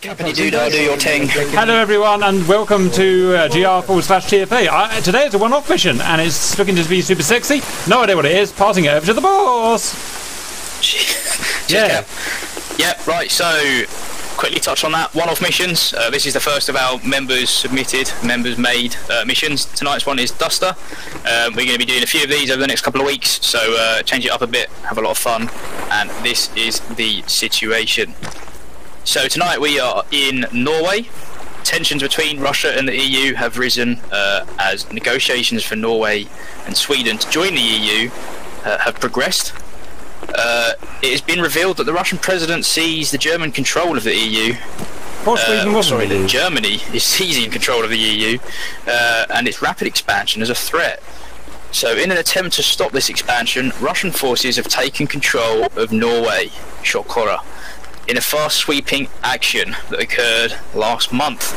Company Doodah, do your thing. Hello, everyone, and welcome to uh, GR forward slash TFA. Uh, today it's a one off mission, and it's looking to be super sexy. No idea what it is. Passing it over to the boss. yeah. Yep, right, so quickly touch on that. One off missions. Uh, this is the first of our members submitted, members made uh, missions. Tonight's one is Duster. Um, we're going to be doing a few of these over the next couple of weeks, so uh, change it up a bit, have a lot of fun, and this is the situation. So tonight we are in Norway. Tensions between Russia and the EU have risen uh, as negotiations for Norway and Sweden to join the EU uh, have progressed. Uh, it has been revealed that the Russian president sees the German control of the EU. Uh, sorry, that Germany is seizing control of the EU uh, and its rapid expansion as a threat. So, in an attempt to stop this expansion, Russian forces have taken control of Norway, Shokora in a fast sweeping action that occurred last month.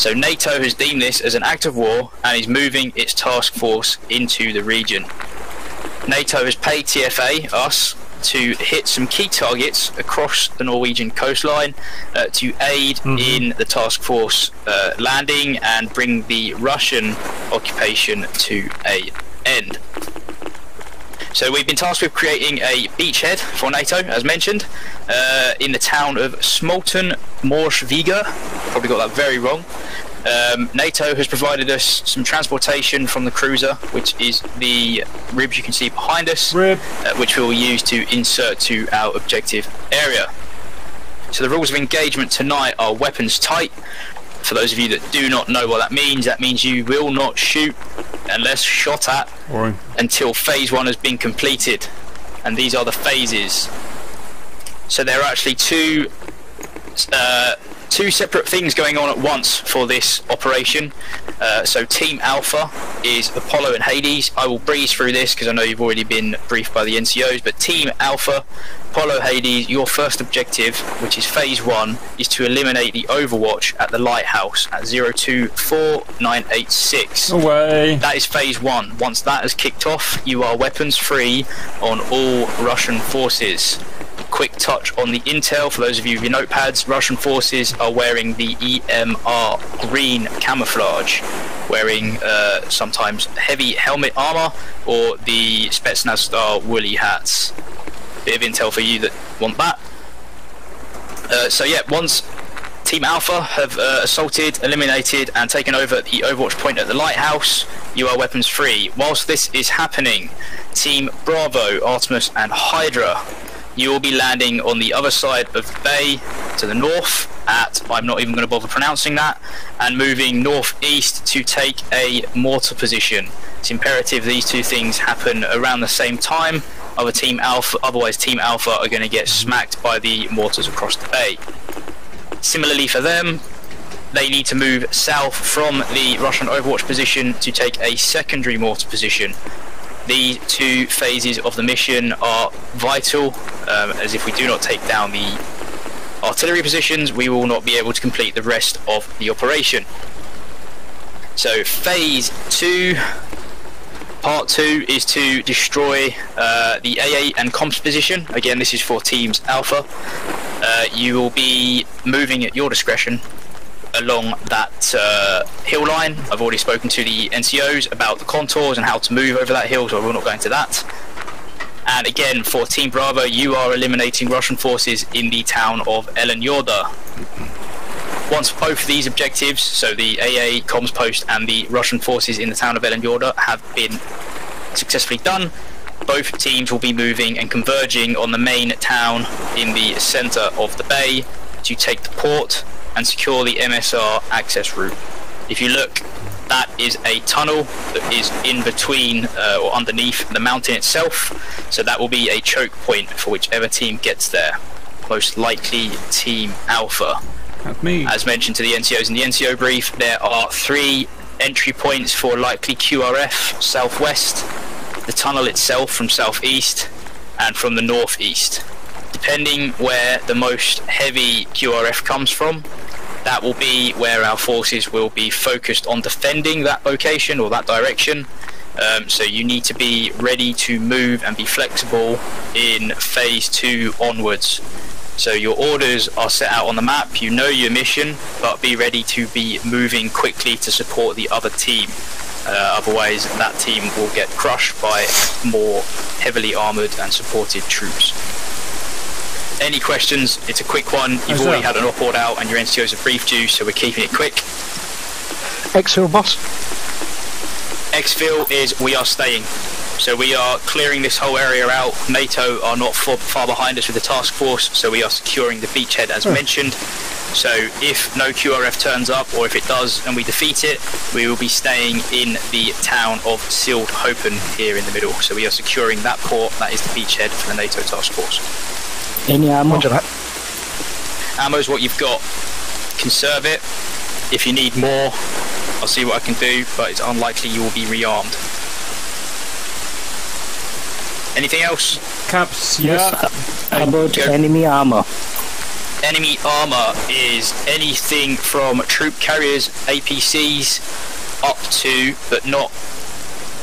So NATO has deemed this as an act of war and is moving its task force into the region. NATO has paid TFA, us, to hit some key targets across the Norwegian coastline uh, to aid mm-hmm. in the task force uh, landing and bring the Russian occupation to a end. So we've been tasked with creating a beachhead for NATO, as mentioned, uh, in the town of Smolten Morsviga. Probably got that very wrong. Um, NATO has provided us some transportation from the cruiser, which is the ribs you can see behind us, uh, which we will use to insert to our objective area. So the rules of engagement tonight are weapons tight, for those of you that do not know what that means, that means you will not shoot unless shot at Boring. until phase one has been completed. And these are the phases. So there are actually two uh, two separate things going on at once for this operation. Uh, so Team Alpha is Apollo and Hades. I will breeze through this because I know you've already been briefed by the NCOs, but Team Alpha, Apollo Hades, your first objective, which is phase one, is to eliminate the Overwatch at the lighthouse at 024986. Away. That is phase one. Once that has kicked off, you are weapons free on all Russian forces quick touch on the intel for those of you with your notepads. Russian forces are wearing the EMR green camouflage, wearing uh, sometimes heavy helmet armor or the Spetsnaz style woolly hats. Bit of intel for you that want that. Uh, so yeah, once Team Alpha have uh, assaulted, eliminated, and taken over the Overwatch point at the lighthouse. You are weapons free. Whilst this is happening, Team Bravo, Artemis, and Hydra you will be landing on the other side of the bay to the north at, I'm not even going to bother pronouncing that, and moving northeast to take a mortar position. It's imperative these two things happen around the same time, other team alpha, otherwise team alpha are going to get smacked by the mortars across the bay. Similarly for them, they need to move south from the Russian Overwatch position to take a secondary mortar position these two phases of the mission are vital, um, as if we do not take down the artillery positions, we will not be able to complete the rest of the operation. So phase 2, part 2 is to destroy uh, the AA and comms position. Again, this is for teams Alpha. Uh, you will be moving at your discretion along that uh, hill line. I've already spoken to the NCOs about the contours and how to move over that hill, so I will not go into that. And again, for Team Bravo, you are eliminating Russian forces in the town of Elenyorda. Once both of these objectives, so the AA comms post and the Russian forces in the town of Elenyorda, have been successfully done, both teams will be moving and converging on the main town in the centre of the bay to take the port and secure the MSR access route. If you look, that is a tunnel that is in between uh, or underneath the mountain itself, so that will be a choke point for whichever team gets there. Most likely Team Alpha. Me. As mentioned to the NCOs in the NCO brief, there are three entry points for likely QRF southwest, the tunnel itself from southeast, and from the northeast depending where the most heavy QRF comes from, that will be where our forces will be focused on defending that location or that direction. Um, so you need to be ready to move and be flexible in phase two onwards. So your orders are set out on the map. You know your mission, but be ready to be moving quickly to support the other team. Uh, otherwise, that team will get crushed by more heavily armored and supported troops. Any questions? It's a quick one. You've already had an op out, and your NCOs have briefed you, so we're keeping it quick. Exfil boss. Exfil is we are staying. So we are clearing this whole area out. NATO are not far, far behind us with the task force, so we are securing the beachhead as hmm. mentioned. So if no QRF turns up, or if it does and we defeat it, we will be staying in the town of Sealed Hopen here in the middle. So we are securing that port. That is the beachhead for the NATO task force. Any ammo? Ammo is what you've got. Conserve it. If you need more, I'll see what I can do, but it's unlikely you will be rearmed. Anything else? Caps, yeah. How about Go. enemy armor? Enemy armor is anything from troop carriers, APCs, up to, but not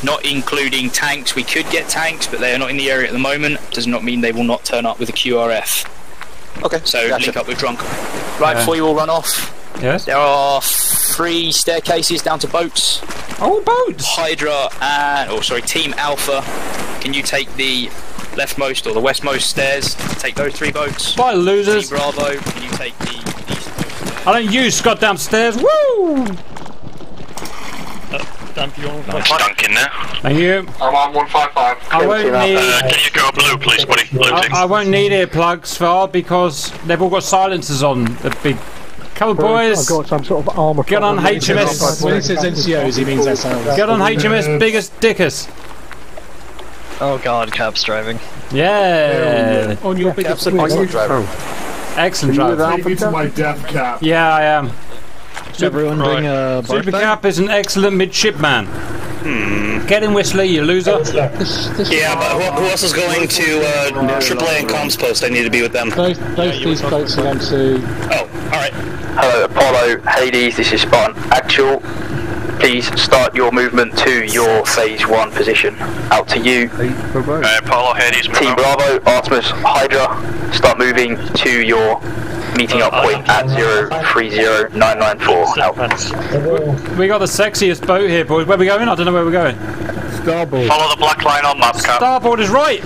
not including tanks. We could get tanks, but they are not in the area at the moment. Does not mean they will not turn up with a QRF. Okay. So gotcha. link up with drunk. Right Yeah. before you all run off, Yes. there are three staircases down to boats. Oh, boats! Hydra and oh sorry, Team Alpha. Can you take the leftmost or the westmost stairs? Take those three boats. Bye, Team losers. Bravo, can you take the eastmost stairs? I don't use Scott downstairs. Woo! It's Duncan there. Thank you. I'm on 155. I won't need. Uh, can you go blue, please, buddy? Blue I. I won't need earplugs for because they've all got silencers on. The big. Come on, boys. I've got some sort of armor. Get on. HMS. When he says NCOs, he means SLs. Get on HMS Biggest Dickus. Oh god, Cap's driving. Yeah. On your biggest Captain, excellent driver. Excellent drive. Take me to my death cap. Yeah, I am. Does everyone bring a barf Super bag? Cap is an excellent midshipman. Get in, Whistler, you loser. This, this Yeah, but who, who else is going to uh, AAA and comms post? I need to be with them. Both, both these boats are going to. Oh, alright. Hello, Apollo, Hades, this is Spartan Actual. Please start your movement to your phase one position. Out to you. Uh, Apollo, Hades, Team. Bravo, Artemis, Hydra, start moving to your meeting up point at 030994. Out. We got the sexiest boat here, boys. Where we going? I don't know where we're going. starboard. Follow the black line on map, Cap. Starboard is right.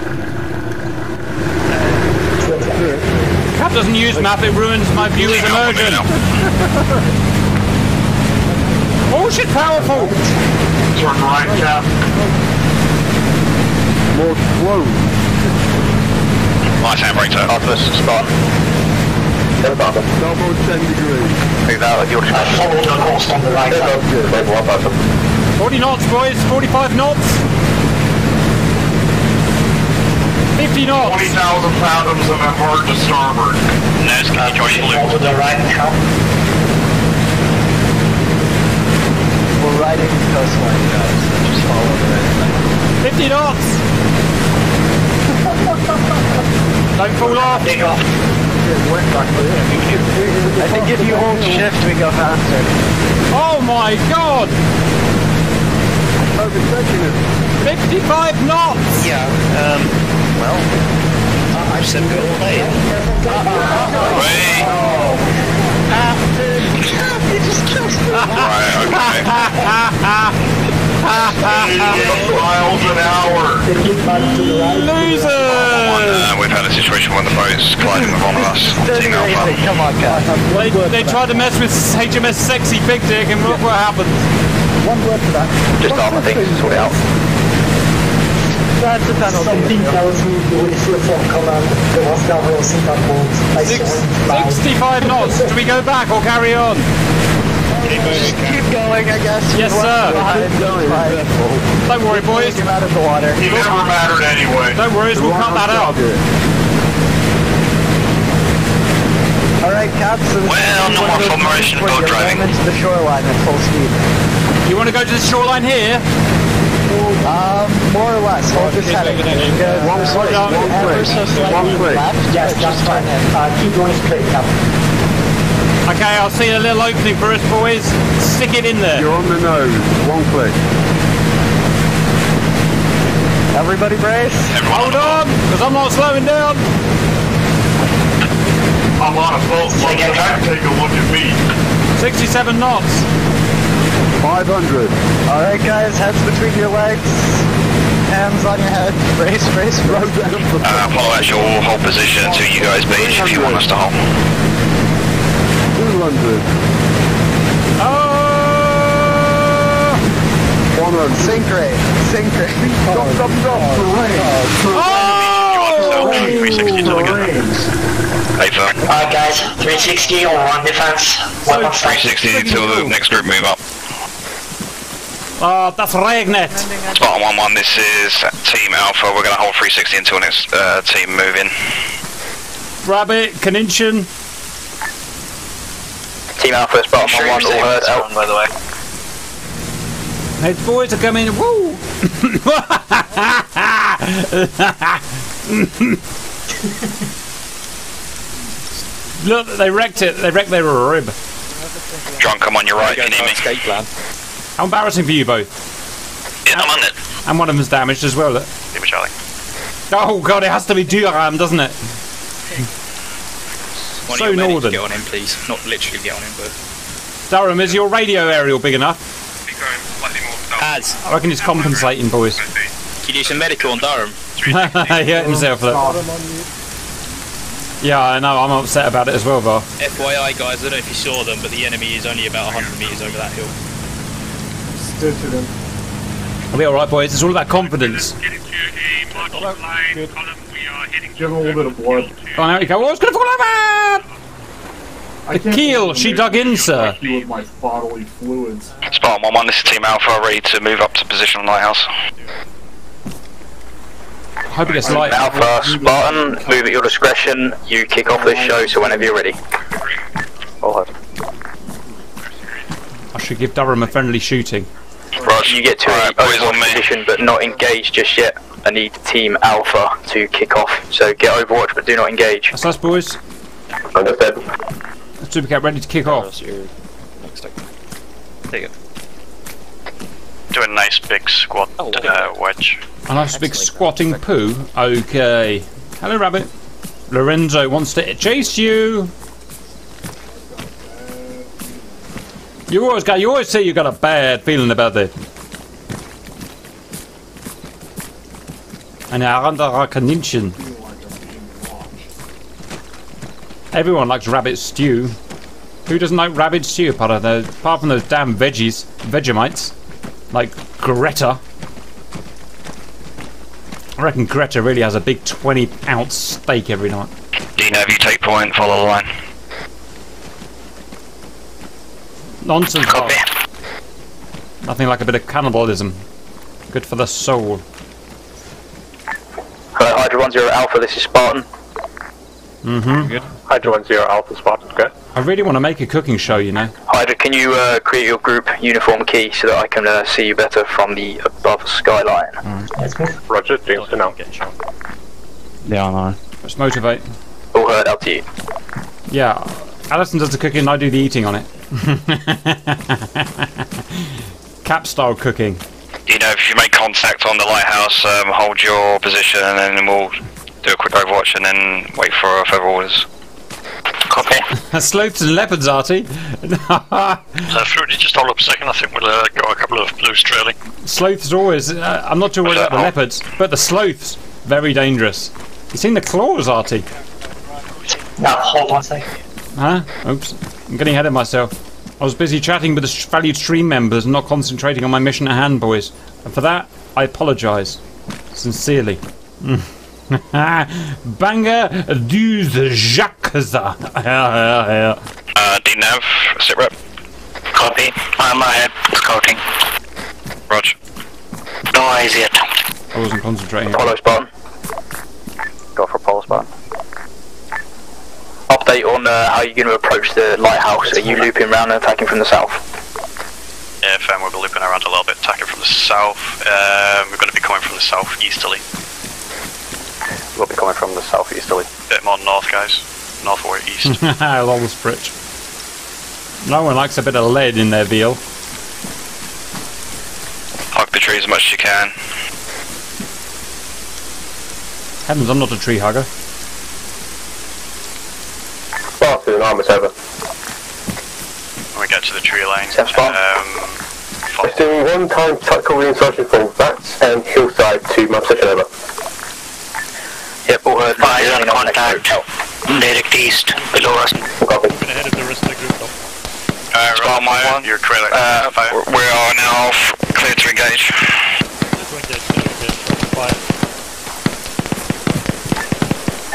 Cap doesn't use map, it ruins my view Hang on, immersion. now. Oh shit, powerful! Turn right cap. More slow. Nice handbrake turn. Artemis, Spartan. Starboard 10 degrees. Move out of your Follow the course on the right cap. 40 knots, boys. 45 knots. 50 knots. 20,000 fathoms of hard to starboard. Nez, can you join blue? to the right cap. We're riding the coastline, guys. So just follow the red line. 50 knots. Don't fall off. Take off. I think if you hold shift, we go faster. Oh my god. Overtaking 55 knots. Yeah, um, well, I said go play. Wait. Right, okay. Miles an hour. Losers. Uh, we've had a situation where the boat's colliding with one of us. Team Alpha. Come on, guys. They, they tried to mess with HMS Sexy Big Dick and look what happened. One word for that. Just armor things, sort it out. That's a penalty. Something tells me you will hear from command the Moscow Singapore. I Six, 65 knots. Do we go back or carry on? Keep going, I guess. Yes, sir. Don't worry, boys. Get out of the water. He never mattered anyway. Don't worry, we'll cut that out. Alright, Cap, so this Well, is no one more of those formation, moments where boat you're driving. into the shoreline at full speed. You want to go to the shoreline here? Um, more or less. Hold this heading. One Because click, down. one ever click, so one slightly click. left, Yes, just fine. Uh, keep going straight, Cap. Okay, I'll see a little opening for us, boys. Stick it in there. You're on the nose. One click. Everybody brace. Everyone Hold on, because I'm not slowing down. I'm on a boat. Look back, take a look at me. 67 knots. 500. Alright guys, heads between your legs. Hands on your head. Brace, brace, brace. Uh, follow as your hold position until you guys beach if you want us to hold. 200. Oh! 100. Sink rate. Sink rate. Stop, stop, stop. Oh! 360 till again. Hey, firm. Alright guys, 360 on one defense. Weapon strike. 360 until the next group move up. Oh, that's regnet. Spartan 1-1, this is Team Alpha. We're going to hold 360 until next uh, team move in. Rabbit, Kaninchen. Team Alpha, Spartan 1 1, all heard out. by the way. Hey, boys are coming. Woo! Look, they wrecked it. They wrecked their rib. Drunk, I'm on your right you need me. escape plan. How embarrassing for you both. Yeah, I'm on it. And one of them's damaged as well. Look. Give me Charlie. Oh god, it has to be Durham, doesn't it? One So of your northern. Get on him, please. Not literally get on him, but. Durham, is your radio aerial big enough? Az, I reckon it's compensating, boys. can you do some medical on Durham? yeah, himself. Look. Yeah, I know. I'm upset about it as well, Var. FYI, guys, I don't know if you saw them, but the enemy is only about 100 metres over that hill. Stitching him. I'll be alright, boys. It's all about confidence. Give him a little bit of blood. Oh, now you go. Oh, it's going to fall over! I can't keel, she dug in, sir. you With my bodily fluids. Spartan 1-1, this is Team Alpha, ready to move up to position on Lighthouse. I hope it gets light. Alpha, Spartan, move at your discretion. You kick off this show, so whenever you're ready. All. I should give Durham a friendly shooting. You get to Alright, a boys on overwatch me. position, but not engaged just yet. I need Team Alpha to kick off. So get Overwatch, but do not engage. That's us, boys. Understood. Supercat ready to kick off. Take it. Do a nice big squat uh, wedge. A nice big squatting poo. Okay. Hello, Rabbit. Lorenzo wants to chase you. You always got. You always say you got a bad feeling about it. And andere Kaninchen. Everyone likes rabbit stew. Who doesn't like rabbit stew apart, of those, apart from those damn veggies, Vegemites? Like Greta. I reckon Greta really has a big 20 ounce steak every night. Dino, if you take point, follow the line. Nonsense. Nothing like a bit of cannibalism. Good for the soul. Hello, Hydra 1 0 Alpha, this is Spartan. Mm-hmm. Good. Hydra 1 0 Alpha Spartan, good. I really want to make a cooking show, you know. Hydra, can you uh, create your group uniform key so that I can uh, see you better from the above skyline? Let's. Roger, James to now. Yeah, I know. Let's motivate. All heard, up to you. Yeah. Alison does the cooking and I do the eating on it. Cap style cooking. Dino, if you make contact on the lighthouse, um, hold your position and then we'll do a quick overwatch and then wait for further orders. Copy. Sloths and leopards, Artie. Uh, Fruity, just hold up a second. I think we'll uh, go a couple of blues trailing. sloths are always. Uh, I'm not too worried about the leopards, but the sloths, very dangerous. You seen the claws, Artie? No, hold one sec. Huh? Oops. I'm getting ahead of myself. I was busy chatting with the valued stream members and not concentrating on my mission at hand, boys. And for that, I apologise. Sincerely. Banger du Jacques. yeah, yeah, yeah. Uh, D-Nav, sit rep. Copy. I'm ahead. Scouting. Roger. No easy attempt. I wasn't concentrating. Apollo Spartan. Go for Apollo Spartan. Update on uh, how you're going to approach the lighthouse. Are you looping around and attacking from the south? Yeah, fam, we'll be looping around a little bit, attacking from the south. Um, we're going to be coming from the south easterly. We'll be coming from the south easterly. bit more north, guys. North or east. Lol, Spritch. No one likes a bit of lead in their veal. Hug the trees as much as you can. Heavens, I'm not a tree hugger. An armor's over. When we get to the tree line. Step spot. Um, It's doing one time tactical reinsertion from Vats and Hillside to my position over. Yep, all heard. Eyes on Moving next contact. route. direct east, below us. Copy. ahead of the rest of the group though. Uh, Spot my you're clear. Uh, we are now clear to engage.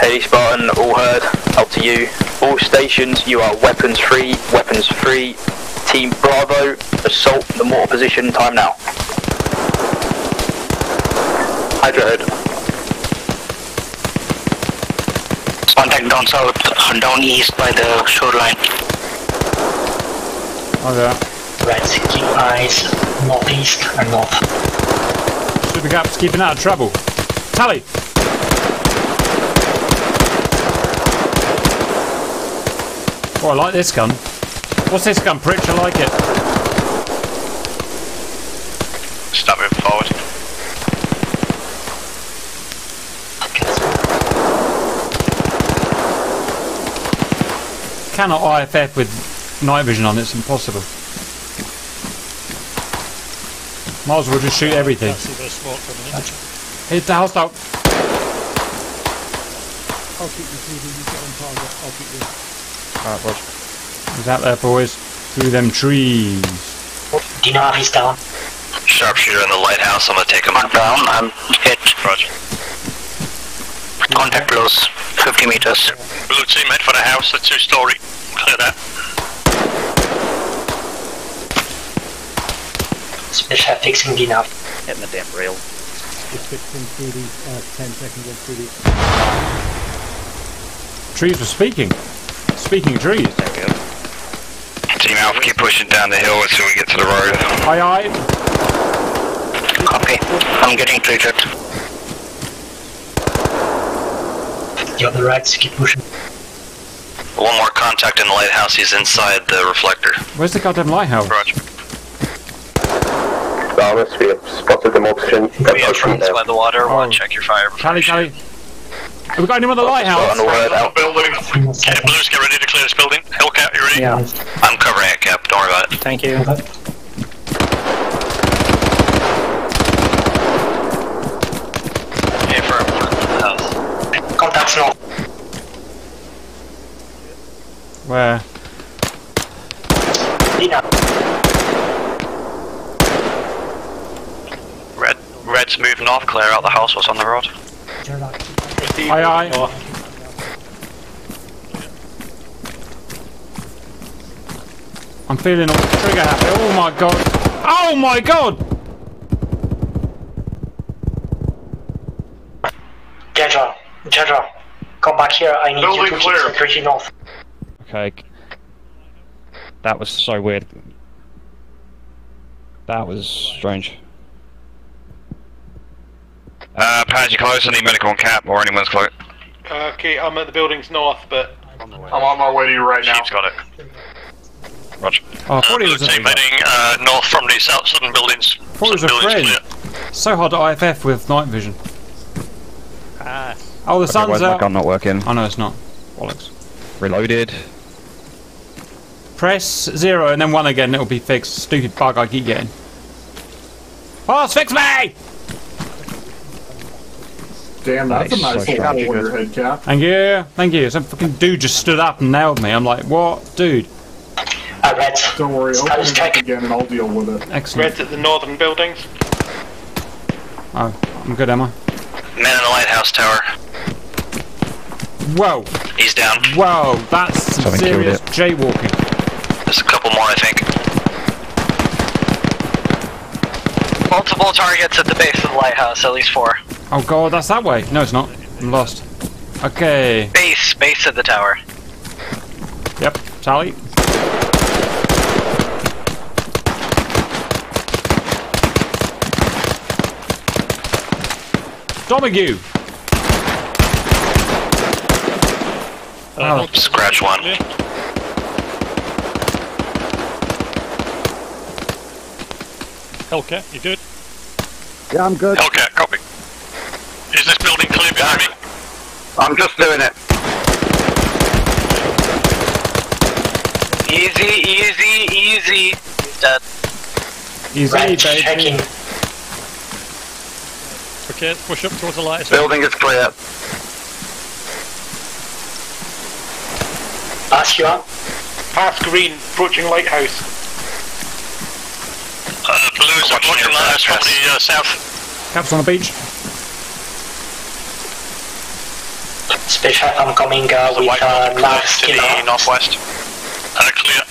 Let's go engage, let's go engage. Quiet. Haley Spartan, all heard. Up to you. All stations, you are weapons free. Weapons free. Team Bravo, assault the mortar position. Time now. Hydra head. Contact down south, down east by the shoreline. Okay. Reds, keep eyes northeast and north. Super Cap's keeping out of trouble. Tally! Oh, I like this gun. What's this gun, Pritch? I like it. Stop moving forward. Cannot IFF with night vision on, it's impossible. Might as well just shoot everything. I see there's smoke. Hit the house out. I'll keep you moving, you get on target, I'll keep you. Alright, boys. He's out there, boys. Through them trees. Dinar is down. Sharpshooter in the lighthouse, I'm gonna take him down. I'm hit. Roger. Contact close, 50 meters. Blue team head for the house, the two story. Clear that. Special fixing Dinar. Hitting the damn rail. Just fixing through these, uh, 10 seconds and through these. Trees were speaking. Speaking of trees. There we go. Team Alpha, keep pushing down the hill until we get to the road. Aye aye. Copy. I'm getting treated. You're The other Reds, keep pushing. One more contact in the lighthouse, he's inside the reflector. Where's the goddamn lighthouse? Roger. Darmus, we have spotted the mortar position. We have friends by the water, Oh. one, check your fire. Tally, tally. Have we got anyone at the lighthouse? Spartan, all heard. Out. Building. Yeah, Blues, get ready to clear this building. Hellcat, you ready? Yeah. I'm covering it, Cap, don't worry about it. Thank you. Hey, for house. Contacts north. Where? Dinar. Red, Red's moving off, clear out the house, what's on the road? Aye aye. I'm feeling all trigger happy. Oh my god. Oh my god! Jedra. Jedra. Come back here. I need you to keep security north. Okay. That was so weird. That was strange. Uh, Pad, you close, I need medical and cap, or anyone's close. Okay, I'm at the buildings north, but I'm on my way to you right now. Sheep's got it. Roger. Oh, I thought he was team heading uh, north from the south southern buildings. thought he was a Southern buildings friend. So hard to IFF with night vision. ah, Oh, the Okay, sun's why's my out. gun not working? Oh no, it's not. Bollocks. Reloaded. Press zero and then one again. It'll be fixed. Stupid bug I keep getting. Boss, fix me! Damn, that's That a nice so little strange. hole your head, Cap. Thank you, thank you. Some fucking dude just stood up and nailed me. I'm like, what, dude? Uh, Reds. Don't worry, open Status it up check. again and I'll deal with it. Excellent. Red's at the northern buildings. Oh, I'm good, am I? Man in the lighthouse tower. Whoa, He's down. whoa, that's some serious it. jaywalking. There's a couple more, I think. Multiple targets at the base of the lighthouse, at least four. Oh god, that's that way. No, it's not. I'm lost. Okay. Base, base of the tower. Yep, Sally. Domague! Oh, Scratch one. Hellcat, you good? Yeah, I'm good? Hellcat, copy. Is this building clear behind me? I'm just doing it. Easy, easy, easy. Dead. Easy, Right, baby. checking. Okay, push up towards the light. Building is clear. Pass you up. Path green, approaching lighthouse. Uh, blues are watching lighthouse from the uh, south. Caps on the beach. Special, I'm coming uh, with uh, Nav to skinner. the northwest. Uh, clear.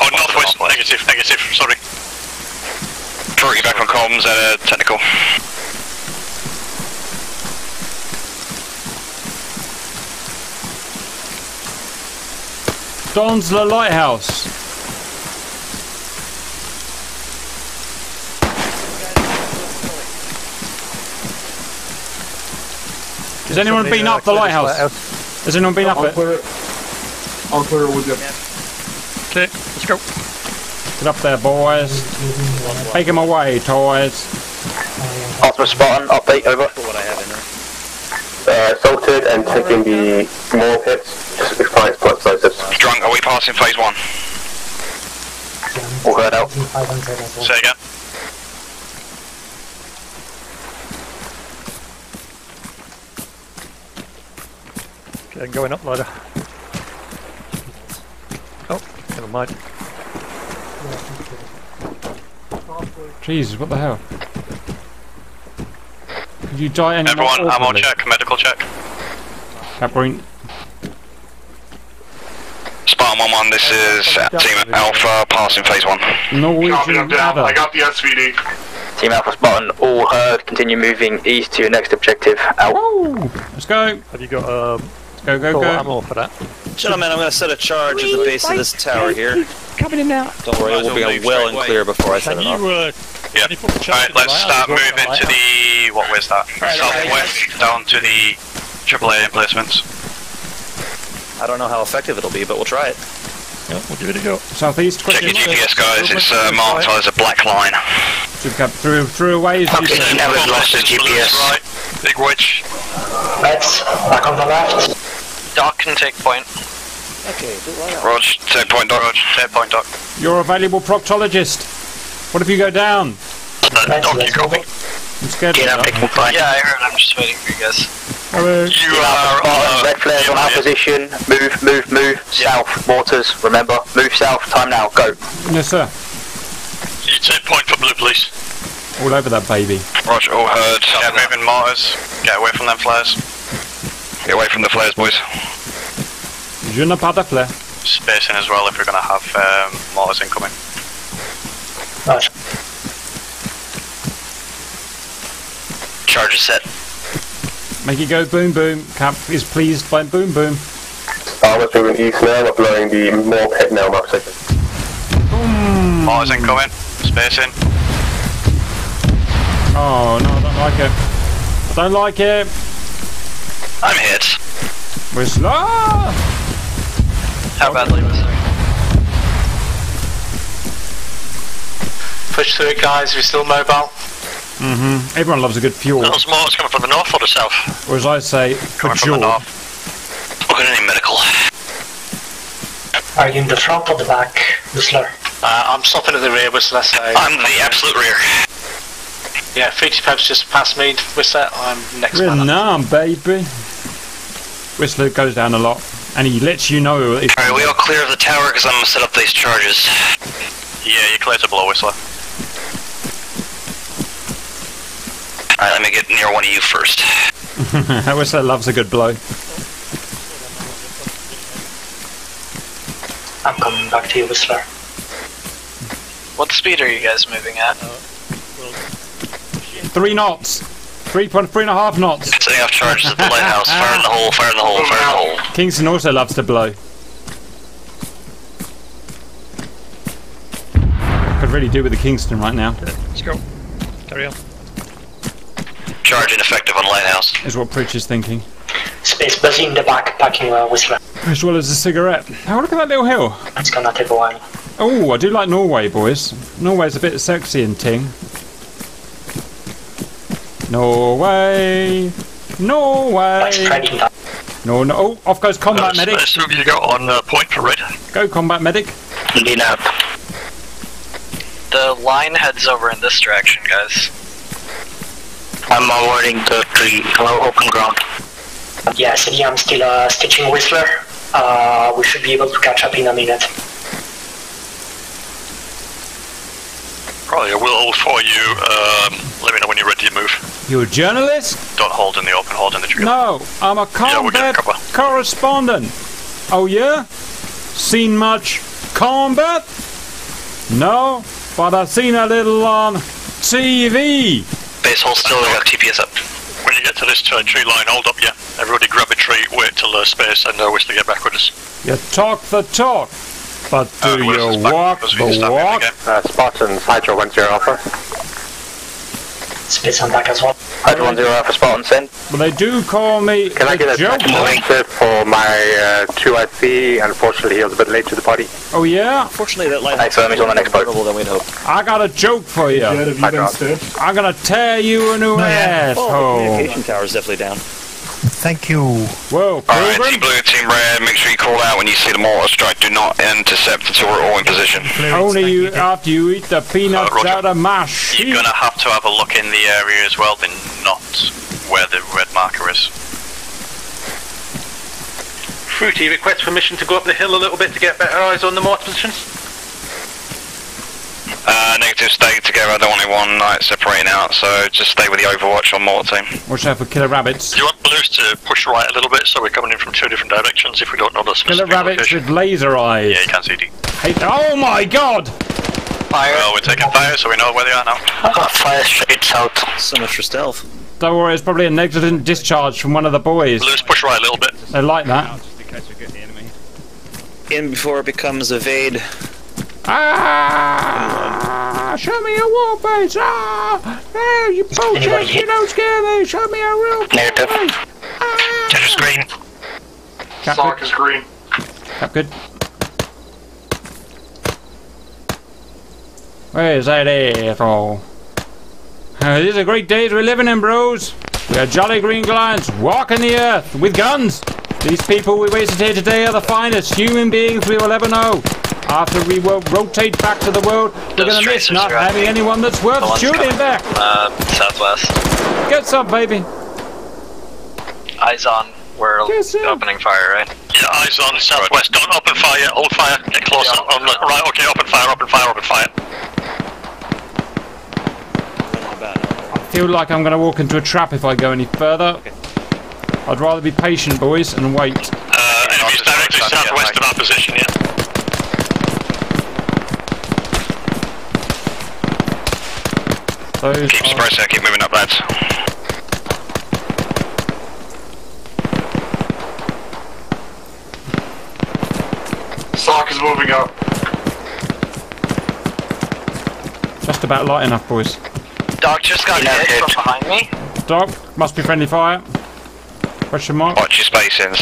Oh, northwest. Negative, negative, sorry. Shorty back on comms, uh, technical. Don's the lighthouse. Has anyone been up the lighthouse? Has anyone been up I'll it? clear it. I'll clear it with you. Okay, let's go. Get up there, boys. Take him away, toys. Optimus Spartan, update, over. Uh, assaulted and taking the more hits, just explain explosives. Drunk, are we passing phase one? All heard out. Say again. Okay, going up ladder. Oh, never mind. Jesus, what the hell? Could you die any more Everyone, ammo check, medical check. Captain, Spartan 1 1, this is Team Alpha, passing phase one. Copy, Norwegian I'm down. I got the SVD. Team Alpha Spartan, all heard. Continue moving east to your next objective. Out. Woo! Let's go. Have you got um, Go, go, full go. all for that? Gentlemen, I'm going to set a charge at the base of this tower here. Coming in now. Don't worry, we'll be well and clear before I set it off. you, uh, Yeah. can you put the charge Alright, let's start moving to the the. What was that? Southwest, down to the AAA emplacements. I don't know how effective it'll be, but we'll try it. Yeah, we'll give it a go. Southeast, Check your GPS, guys. It's uh, marked as a black line. Should cap through, through away. Okay, now we've lost his GPS. Right, big witch. Let's back on the left. Dock can take point. Okay, do it Rog, take point, Doc. Rog, take point, Doc. You're a valuable proctologist. What if you go down? Let's, Doc, you let's copy? I'm scared. of that. Yeah, I heard. I'm just waiting for you guys. Hello. You are Spartan, uh, red flares on our position. Move, move, move. South, waters, remember. Move south, time now, go. Yes, sir. You take point for blue police. All over that baby. Roger, all heard. Get moving mortars. Get away from them flares. Get away from the flares, boys. Je ne pas de flare. Spacing as well if we're going to have um, mortars incoming. Roger. Charge is set. Make it go boom boom. Cap is pleased by boom boom. Armor's moving east now, we're blowing the more pit now, Mark second. Mortars incoming. Spacing. Oh no, I don't like it. I don't like it. I'm hit. Whistler. How badly was it? Push through it, guys. We're still mobile. Mm-hmm. Everyone loves a good fuel. Those mortars coming from the north or the south? Or as I say, Coming from the north. We're going to need medical. Are you in the front or the back, Whistler? Uh, I'm stopping at the rear, Whistler, so... I'm the absolute rear. Yeah, Fruity Peb's just past me, Whistler. I'm next man up. Vietnam, baby. Whistler goes down a lot, and he lets you know. Alright, we all clear of the tower because I'm going to set up these charges. Yeah, you're clear to blow, Whistler. Alright, let me get near one of you first. Whistler loves a good blow. I'm coming back to you, Whistler. What speed are you guys moving at? Three knots. Three point three and a half knots. Setting off charges at the lighthouse. Fire in the hole, fire in the hole, fire in the hole. Kingston also loves to blow. Could really do with the Kingston right now. Let's go. Carry on. Charge ineffective on lighthouse. Is what Pritch is thinking. Space busy in the back, packing uh, Whistler. As well as a cigarette. Oh, look at that little hill. It's gonna take a while. Oh, I do like Norway, boys. Norway's a bit sexy and ting. Norway, way! No way! No, no. Oh, off goes combat medic. Let's move you got on uh, point for red. Go combat medic. Lean out. The line heads over in this direction, guys. I'm avoiding the tree, uh, open ground. Yeah, City, I'm still uh, stitching Whistler. Uh, we should be able to catch up in a minute. Probably I will hold for you. Um, let me know when you're ready to move. You're a journalist? Don't hold in the open, hold in the trigger. No, I'm a Yeah, combat cover. correspondent. Oh yeah? Seen much combat? No, but I've seen a little on TV. Base hold still, I got TPS up. When you get to this tree line, hold up, yeah. Everybody grab a tree, wait till there's space, and uh, Whistler get back with us. You talk the talk, but do Uh, you walk the stopped him walk? again. Uh, Spartans, Hydra 10 Alpha. Space on back as well. Hydra 10 Alpha Spartan send. But they do call me Can I get a joke. for my uh, 2IC? Unfortunately, he was a bit late to the party. Oh yeah? Fortunately, that line Nice, on the next boat. Than we'd hope. I got a joke for you. Jed, you? I'm gonna tear you a new asshole. tower is definitely down. Thank you. Whoa, Alright, Pilgrim? Team Blue, Team Red, make sure you call out when you see the mortar strike. Do not intercept until we're all in position. Only you after you eat the peanuts Uh, out of my sheet. You're gonna have to have a look in the area as well, then not where the red marker is. Fruity requests permission to go up the hill a little bit to get better eyes on the mortar positions. Uh, negative, stay together. Don't want anyone like separating out, so just stay with the Overwatch on mortar team. Watch out for killer rabbits. Do you want blues to push right a little bit so we're coming in from two different directions if we don't know the Killer rabbits location? with laser eyes. Yeah, you can't see D. Hey, oh my god! Fire. Well, we're taking fire so we know where they are now. fire straight south. So much for stealth. Don't worry, it's probably a negligent discharge from one of the boys. Blues, push right a little bit. They like that. In before it becomes evade. Ah! Show me a war base! Ah! Hey, you bullshit! You don't scare me! Show me a real war Negative. base! Tetris green. Cap Sark good. is green. Cap good. Where's that asshole? Uh, these are great days we're living in, bros. We are jolly green giants walking the earth with guns. These people we wasted here today are the finest human beings we will ever know. After we will rotate back to the world, we're going to miss not are having anyone that's worth The shooting coming back. from, Uh, southwest. Get some, baby. Eyes on. We're Yes, opening fire, right? Yeah, eyes on southwest. Don't open fire yet. Hold fire. Get closer. On the, right, okay, open fire, open fire, open fire. I feel like I'm going to walk into a trap if I go any further. I'd rather be patient, boys, and wait. Uh, enemies directly southwest of our position, yeah. Those Keep are- suppressing, keep moving up, lads. Sark is moving up. just about light enough, boys. Doc just got Yeah, hit hit. from behind me. Dog, must be friendly fire. Question mark. Watch your spacings.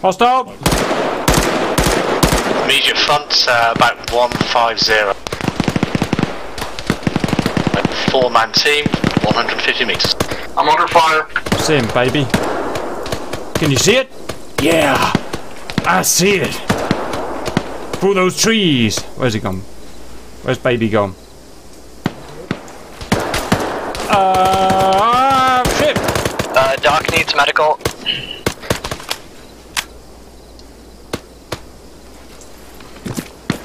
Hostile. Immediate front, uh, about 150. Four man team, 150 metres. I'm under fire. See him, baby. Can you see it? Yeah, I see it. Through those trees. Where's he gone? Where's baby gone? Uh, shit. Uh, Doc needs medical.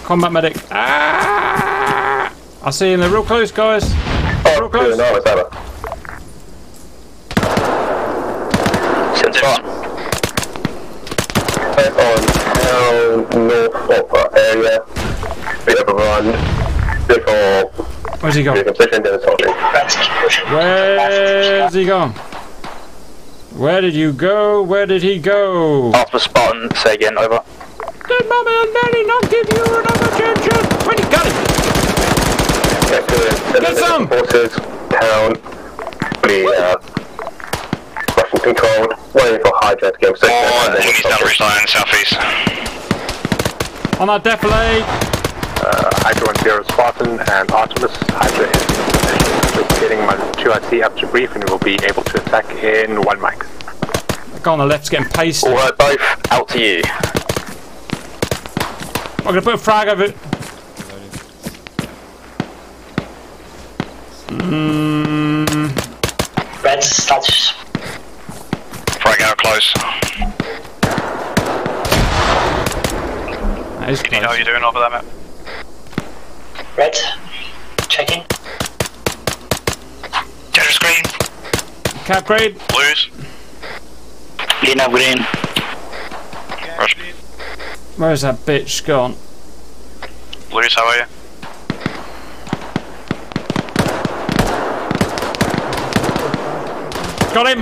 Combat medic. Ah! I see him. They're real close, guys. Real close. no, it's over. On town north of our area. We have a run. Before Where's he we gone? can position, then it's holding. Let's keep pushing. Where's he gone? Where did you go? Where did he go? Alpha Spartan, say again, over. Did mommy and daddy not give you enough attention? When you got him? Get to it. Get some! Forces, town, fully uh, Russian controlled. Waiting for Hydra to get position. All and then enemies we'll down the ridge stop line, southeast. On our defilade. Uh, Hydra 10 Spartan and Artemis. Hydra is in position. Just getting my 2IC up to brief and we'll be able to attack in one mic. guy on the left's getting pasted. All right, both out to you. I'm gonna put a frag over Mm, Red status. Frag out close. that is Can you know how close. you're doing over there, mate? Red. Checking. Tetris green. Cap grade. Blues. Lina green. Rush. Where's that bitch gone? Blues, how are you? Got him!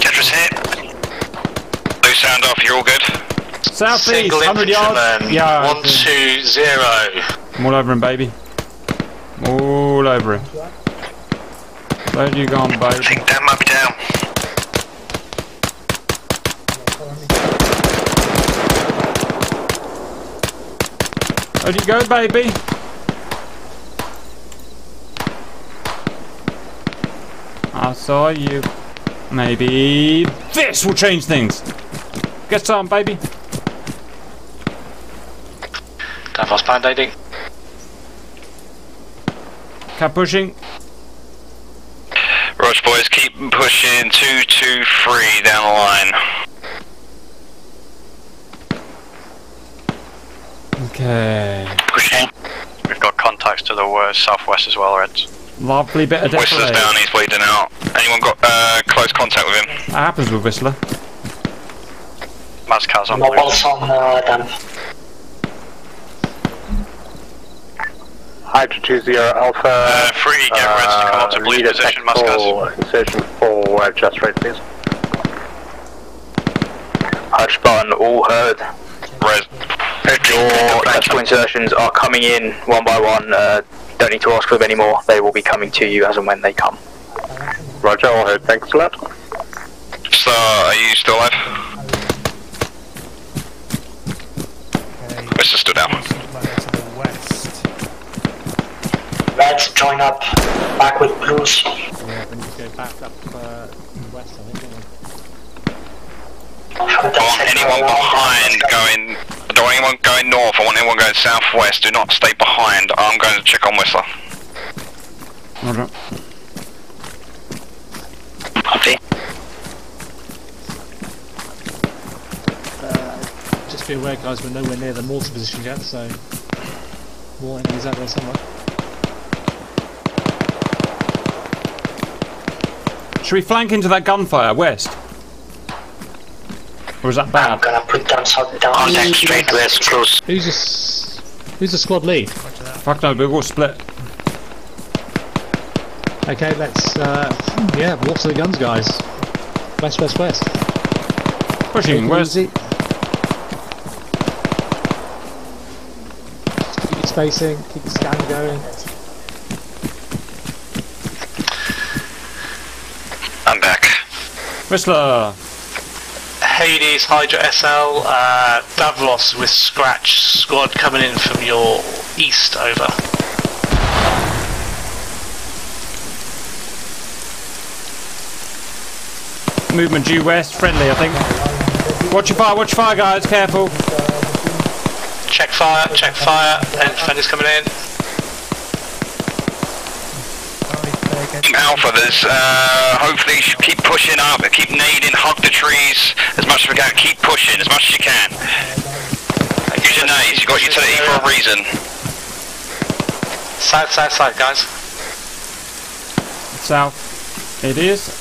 Tetris hit. Blue sound off, you're all good. Southeast, Single 100 yards. Yeah. One, two, zero. I'm all over him, baby. All over him. Where you gone, I baby? think Dan might be down. Where'd you go, baby? I saw you. Maybe this will change things. Get some, baby. Davros band-aiding. Keep pushing. Rush boys, keep pushing two, two, three down the line. Okay. Pushing. We've got contacts to the southwest as well, Reds. Lovely bit of Whistler's defilade. down, he's bleeding out. Anyone got uh, close contact with him? That happens with Whistler. Mazcaz on Mobiles on uh, them. Hydra 20 Alpha. Uh, free, get Reds to come up to blue leader position, tactical Mazcaz. Insertion for uh, just right, please. Hush button, all heard. Res. Your tactical insertions are coming in one by one. Uh, don't need to ask for them anymore. They will be coming to you as and when they come. Roger, all heard. Thanks a lot. So, are you still alive? Whistler still down. To the west. Red, join up. Back with blues. Yeah, we need to go back up uh, I them want anyone behind going. I don't want anyone going north. I want anyone going southwest. Do not stay behind. I'm going to check on Whistler. Roger. Copy. Uh, just be aware, guys, we're nowhere near the mortar position yet, so more enemies out there somewhere. Should we flank into that gunfire west? Or is that I'm gonna put them so down. Contact straight west, close. Who's this? Who's the squad lead? Fuck no, we're all split. Okay, let's uh, yeah, walk to the guns, guys. West, west, west. Pushing Take it west. easy. Keep your spacing, keep the scan going. I'm back. Whistler. Hades, Hydra SL, uh, Davros with Scratch squad coming in from your east, over. Movement due west. Friendly, I think. Watch your fire, watch your fire, guys. Careful. Check fire, check fire, and defenders coming in. Team Alpha, there's uh, hopefully keep pushing up, keep nading, hug the trees as much as we can. Keep pushing as much as you can. Use your nades. You got utility for a reason. South, south, south, guys. South. It is.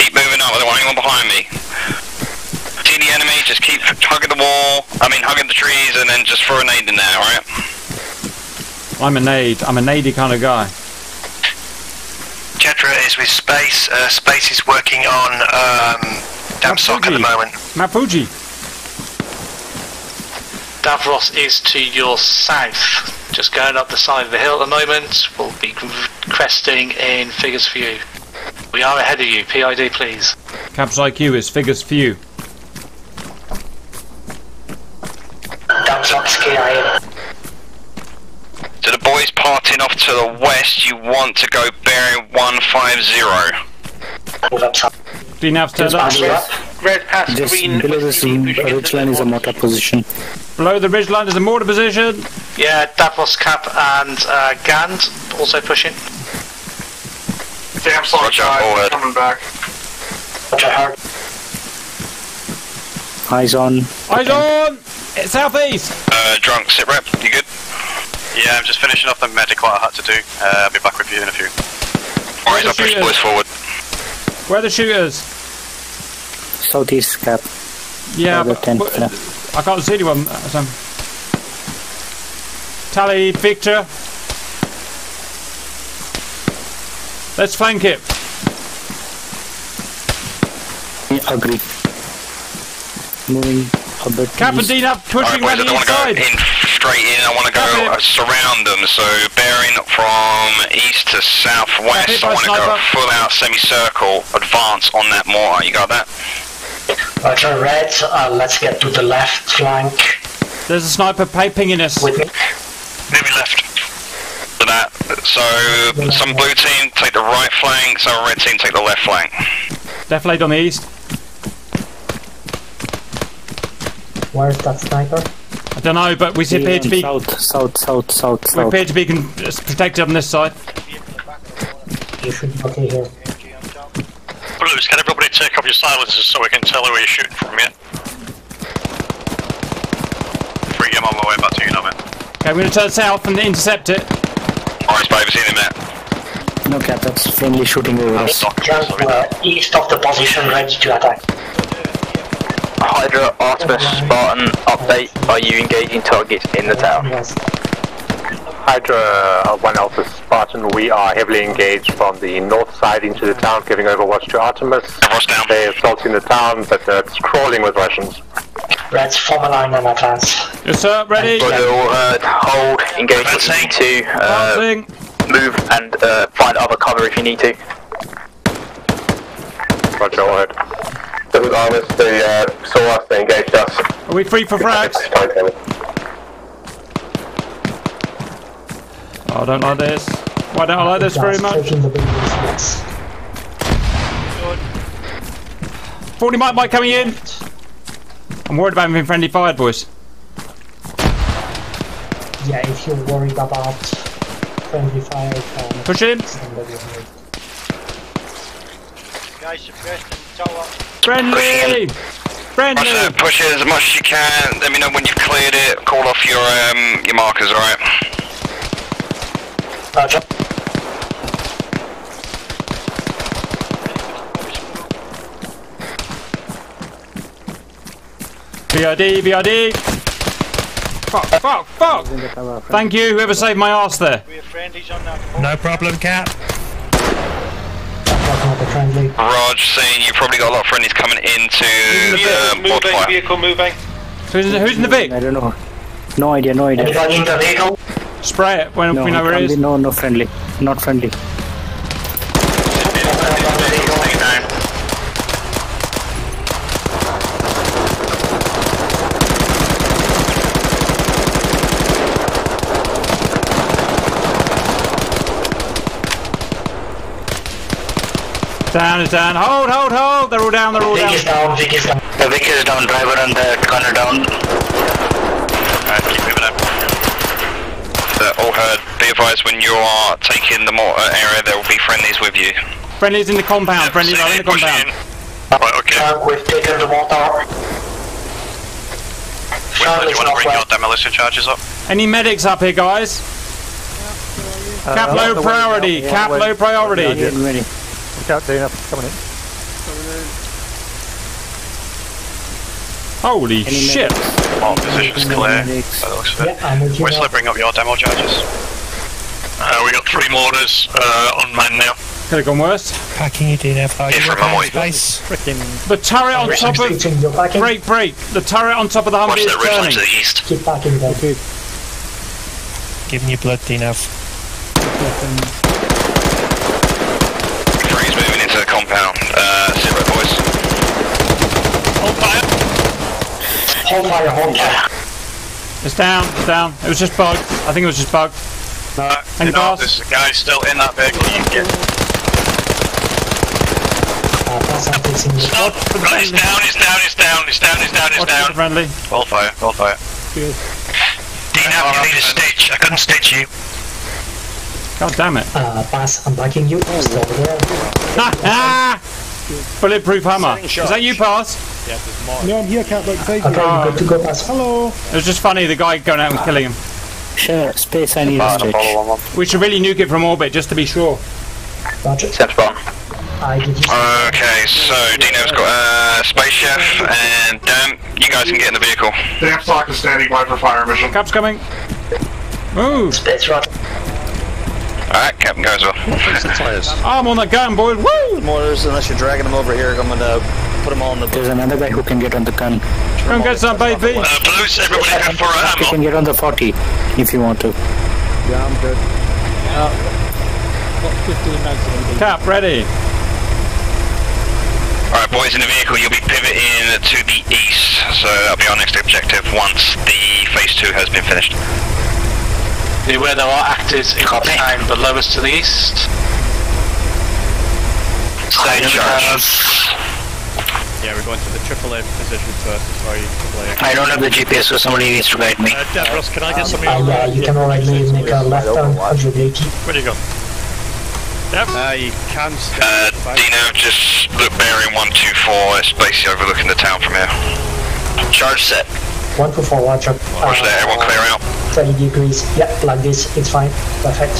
Keep moving up. I don't want anyone behind me. See the enemy, just keep hugging the wall. I mean, hugging the trees, and then just throw a nade in there. All right. I'm a nade. I'm a nadey kind of guy. Jedra is with Space. Uh, Space is working on um, Damsock at the moment. Mount Fuji. Davros is to your south. Just going up the side of the hill at the moment. We'll be cresting in figures for you. We are ahead of you. PID, please. Caps IQ is figures few. Damsock KIA. To the boys parting off to the west, you want to go bearing 150. Move up south. DNAV's turned up. Red past Just green. below this ridge line is a mortar position. Below the ridge line is a mortar position. Yeah, Davros Cap and uh, Gand also pushing. Damn sorry, Roger, guys. Coming back. Roger, hard. Eyes on. Eyes on! It's southeast! Uh, drunk, sit rep, you good? Yeah, I'm just finishing off the medic. medical I had to do. Uh, I'll be back with you in a few. Alright, the I'll push shooters? boys forward. Where are the shooters? Southeast cap. Yeah, but, 10, but- yeah. I can't see anyone. uh, So. Tally, Victor. Let's flank it. Yeah, agree. Moving a bit. Cap and east. DNAV pushing Alright, around boys, I the don't want to go inside. In straight in. I want to go uh, surround them. So bearing from east to southwest, Copy, I want to go full out semicircle, advance on that mortar. You got that? Roger, red. Uh, let's get to the left flank There's a sniper pa- pinging us. with me. Maybe left. So that. So some blue team take the right flank, some red team take the left flank. Deflate on the east. Where's that sniper? I don't know, but we appear to be South, south, south, south, we south. appear to be con- protected on this side. You should be okay here. Blues, can everybody take off your silencers so we can tell who you're shooting from, yeah? Free him on my way back to you now, mate. Okay, we're going to turn south and intercept it. Orange Babe, seen him there. No cap, that's friendly shooting over us. Jump uh, east of the position, ready to attack. Hydra, Artemis, Spartan, update. Are you engaging targets in the town? Yes. Hydra uh, 1 Alpha Spartan, we are heavily engaged from the north side into the town, giving overwatch to Artemis. Ross down. They're assaulting the town, but uh, it's crawling with Russians. Reds, form a line and advance. Yes, sir. Ready. We'll uh, hold, engage what you need to, uh, move and uh, find other cover if you need to. Roger, word. This is Artemis, they uh, saw us, they engaged us. Are we free for frags? Oh, I don't like this. Why don't I like this very much? Taking the buildings, yes. 40 might might coming in. I'm worried about him being friendly fired, boys. Yeah, if you're worried about friendly fire, um, Push in. somebody will make- Friendly! Friendly! Roger, push it as much as you can. Let me know when you've cleared it. Call off your um your markers, alright? Roger. VID, VID! Fuck, fuck, fuck! Thank you, whoever saved my ass there. No problem, Cap. Talking the friendly. Raj, saying you've probably got a lot of friendlies coming into um, moving, Mortifire. vehicle moving. Who's, who's in the Vic? I don't know. No idea, no idea. Anyone in the vehicle? Spray it when No, we know where it can't is. be- no, no friendly. Not friendly. Down is down. Hold, hold, hold! They're all down, they're all Vic down. is down, Vic is down. The Vic is down, driver and the gunner down. Alright, keep moving up. Uh, all heard. Be advised when you are taking the mortar area, there will be friendlies with you. Friendly's in the compound, friendly's Seen are in the compound. in. Right, okay. Tank, we've taken the mortar. Whistler, do you want to bring your demolition charges up? Any medics up here, guys? Cap low priority, cap low priority. Getting ready. Look out, Dana. Coming in. Holy shit! All positions clear. By the looks of it. Yeah, I'm with you Whistler, now. bring up your demo charges. Uh, we got three mortars uh, on man now. Could have gone worse. Packing it in, F. Are you Different, okay? Moy. Space. Frickin' The turret on top of. Restricting your packing. Break, break! The turret on top of the Humvee is that ridge line turning. to the east. Keep packing them. giving you blood, DNAV. Three's moving into the compound. Uh, sit right, boys. Hold fire. Hold fire, hold. It's down, it's down. It was just bugged. I think it was just bugged. No, Any no, boss? there's a guy still in that vehicle. You can get. Pass on facing you. Stop! Right, it's down, it's down, it's down, it's down, it's down, it's Watch down. friendly. All fire, all fire. Good. DNAV, you need a stitch. I couldn't stitch you. God damn it. Uh, pass, I'm backing you. Still there. Ha ha! Bulletproof hammer. Is that you, Pass? No, I'm here, Cat. Look, thank you. Okay, you good to go, pass. Hello. It was just funny, the guy going out and killing him. Sure, space I need a stitch. We should really nuke it from orbit just to be sure. Roger. Step spawn. I Okay, so Dino's got uh, Space Chef and Dan, you guys can get in the vehicle. Damsock is standing by for fire mission. Cap's coming. Move. space, Roger. Alright, Captain goes well. I'm on the gun, boys. Woo! Motors, unless you're dragging them over here, I'm gonna put them all in the There's another guy who can get on the gun. Come get some, baby. Uh, blues, everybody go for a He ammo. can get on the 40 if you want to. Yeah, I'm good. Got 15 mags of. Cap, ready. Alright boys, in the vehicle you'll be pivoting to the east, so that'll be our next objective once the phase 2 has been finished. Be aware there are actors in the town below us to the east. Stay in charge. Yeah, we're going to the AAA position first. Sorry, AAA. I don't have the GPS, so somebody needs to guide me. Uh, Davros, can I get some of Uh, your yeah, you can already make a left turn 180. Where'd you go? Uh, you can stay. Uh, Dino, just look bearing 124, it's basically overlooking the town from here. Charge set. 1 to 4, Roger. Roger that, everyone clear out. 30 degrees. Yeah, like this. It's fine. Perfect.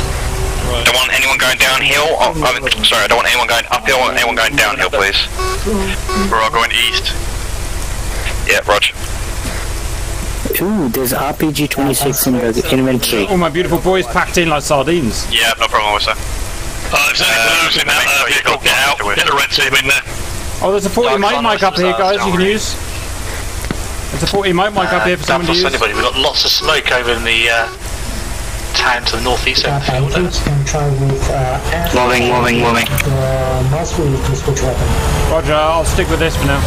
Don't want anyone going downhill. Oh, I mean, sorry, I don't want anyone going uphill. I want anyone going downhill, please. We're all going east. Yeah, Roger. Ooh, there's RPG 26 in the inventory. All my beautiful boys packed in like sardines. Yeah, no problem, officer. Uh, if there's any blues that uh, vehicle, get out. Get the red team in there. Oh, there's a 40 mic mic up here, guys. You can use. There's a 40 mic mic up here for someone to use. anybody. We've got lots of smoke over in the uh, town to the northeast Uh, of the field. uh. Uh, to switch weapon. Roger, I'll stick with this for now.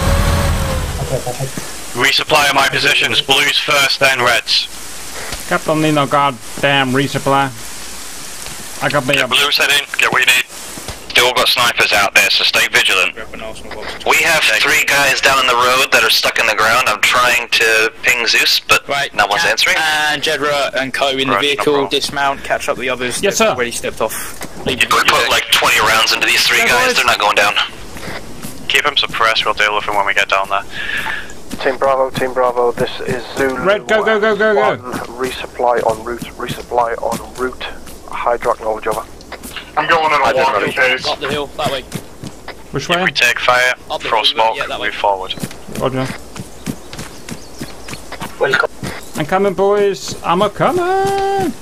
Okay, perfect. Resupply my positions. Blues first, then reds. Cap don't need goddamn resupply. I got me a Blues head in. Get what you need. Still got snipers out there, so stay vigilant. We have three guys down on the road that are stuck in the ground. I'm trying to ping Zeus, but Right. no one's answering. And Jedra and Co in the Right, no vehicle. problem. dismount, catch up the others. Yes, sir. Already stepped off. We put like 20 rounds into these three guys. They're not going down. Keep them suppressed, we'll deal with them when we get down there. Team Bravo, Team Bravo, this is Zulu. Red, go, go, go, go, go. One, resupply on route, resupply on route. Hydra acknowledge over. I'm going in I a didn't walking really- case. Up the hill, that way. Which way? We take fire, Up the throw hill, smoke, yeah, that way. move forward. Roger. Welcome. I'm coming, boys. I'm a coming.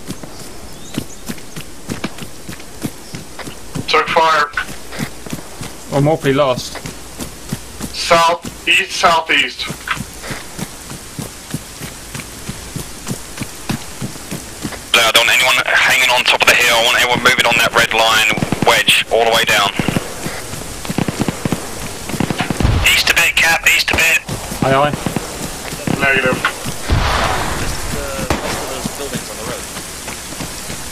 Took fire. I'm awfully lost. South, east, southeast. I don't want anyone hanging on top of the hill, I want everyone moving on that red line wedge all the way down. East a bit, Cap, east a bit. Aye, aye. Negative. those buildings on the road.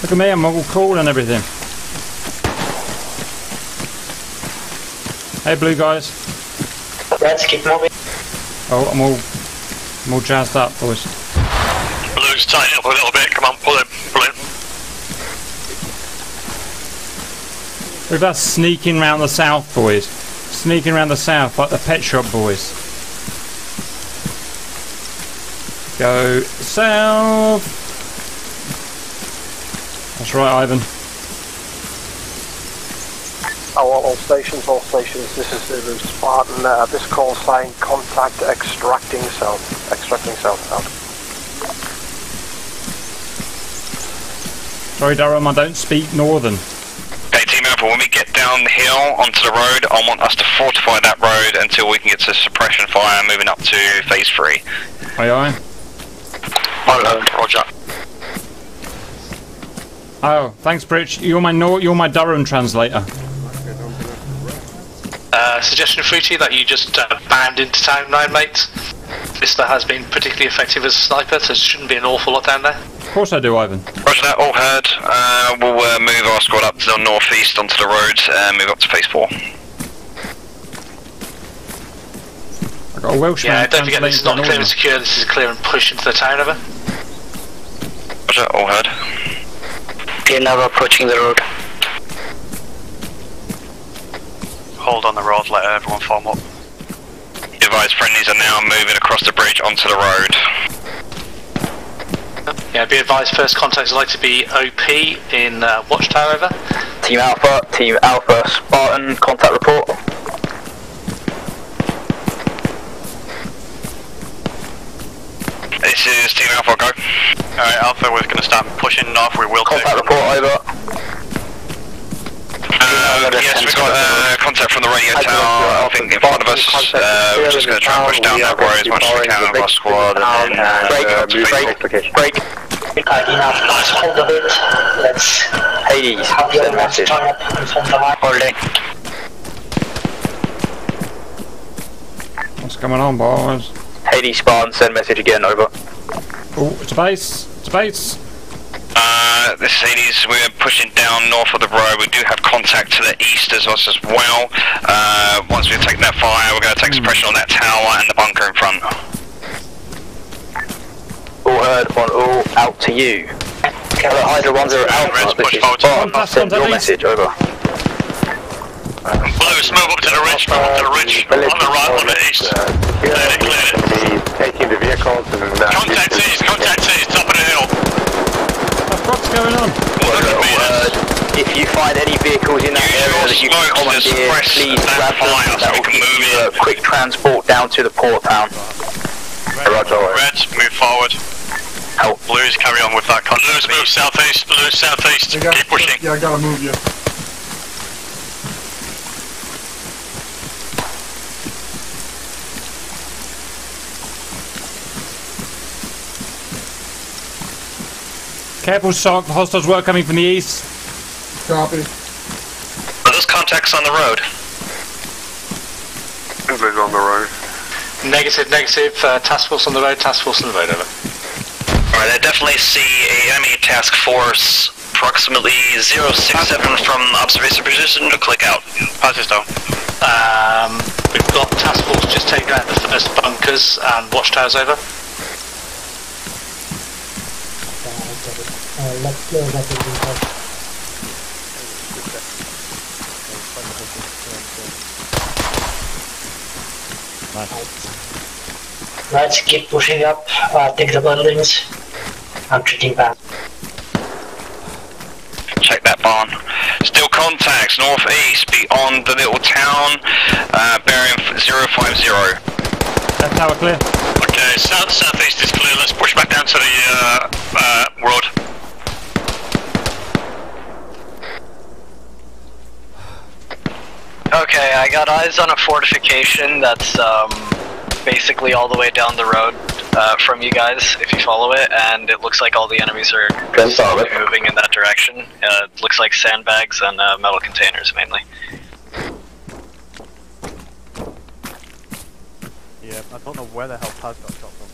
Look at me, I'm all cool and everything. Hey, blue guys. Let's keep moving. Oh, I'm all, I'm all jazzed up, boys. Blues, tighten up a little bit. Come on, pull in, pull in. Look at us sneaking round the south, boys. Sneaking round the south like the pet shop boys. Go south. That's right, Ivan. Oh, all, all stations, all stations. This is Zulu Spartan. Uh, this call sign contact extracting south. Extracting south out. Sorry, Durham, I don't speak northern. Okay, Team Alpha, when we get down the hill onto the road, I want us to fortify that road until we can get to suppression fire moving up to phase 3. Aye, aye. Roger. Oh, thanks, Bridge. You're my Nor- you're my Durham translator. Uh, suggestion, Fruity, that you just uh, bound into town now, mate. Vista has been particularly effective as a sniper, so there shouldn't be an awful lot down there. Of course I do, Ivan. Roger that, all heard. Uh, we'll uh, move our squad up to the northeast onto the road and move up to phase 4. I got a Welshman. Yeah, don't forget this is not clear and secure, this is a clear and push into the town, over. Roger, all heard. We're now approaching the road. Hold on the road, let everyone form up. Advise friendlies are now moving across the bridge onto the road. Yeah, be advised, first contacts are likely to be OP in uh, Watchtower, over. Team Alpha, Team Alpha, Spartan, contact report. This is Team Alpha, go. Alright, Alpha, we're going to start pushing north. We will Contact report, over. Uh, yes, we've got uh, contact from the radio tower, I think, in front of us. Uh, we're just going to try and push down that road as much as we can with our squad and then uh, Break, break, break. Uh, enough, let's hold a bit. Let's Hades, have the send other ones message. join up in front of the line. Holding. What's going on, boys? Hades, Spartan, send message again, over. Oh, it's a base. It's a base. Uh, this is Hades, we're pushing down north of the road. We do have contact to the east as us as well. Uh, once we've taken that fire, we're going to take Hmm. suppression on that tower and the bunker in front. All heard on all, out to you. Hello, Hydra 10 Alpha, this is Spartan, send your message, over. Blues, move up to the ridge, move up to the ridge. On the right, on the east. Clear it, clear it. Taking the vehicles and uh, Contact east, contact east, top of the hill. What's going on? If you find any vehicles in that area that you can commandeer, please grab them. That will give you a quick transport down to the port town. Roger. Reds, move forward. Help. Blues, carry on with that contact. Blues, move southeast, blues, southeast. Keep pushing. Yeah, I gotta move you. Careful, shock. Hostiles were coming from the east. Copy. Are those contacts on the road? Everybody's on the road. Negative, negative. Uh, task force on the road, task force on the road, over. Alright, I definitely see a enemy task force approximately 067 from observation position to click out. Pass this down. Um, we've got task force just taking out the first bunkers and watchtowers, over. Let's close that building Let's keep pushing up, uh, take the buildings. I'm treating back. Check that barn. Still contacts northeast beyond the little town, uh, bearing 050. Left tower clear. Okay, south southeast is clear. Let's push back down to the uh, uh, road. Okay, I got eyes on a fortification that's um, basically all the way down the road uh, from you guys, if you follow it, and it looks like all the enemies are slowly moving in that direction. Uh, it looks like sandbags and uh, metal containers mainly. Yeah, I don't know where the hell Taz got shot from.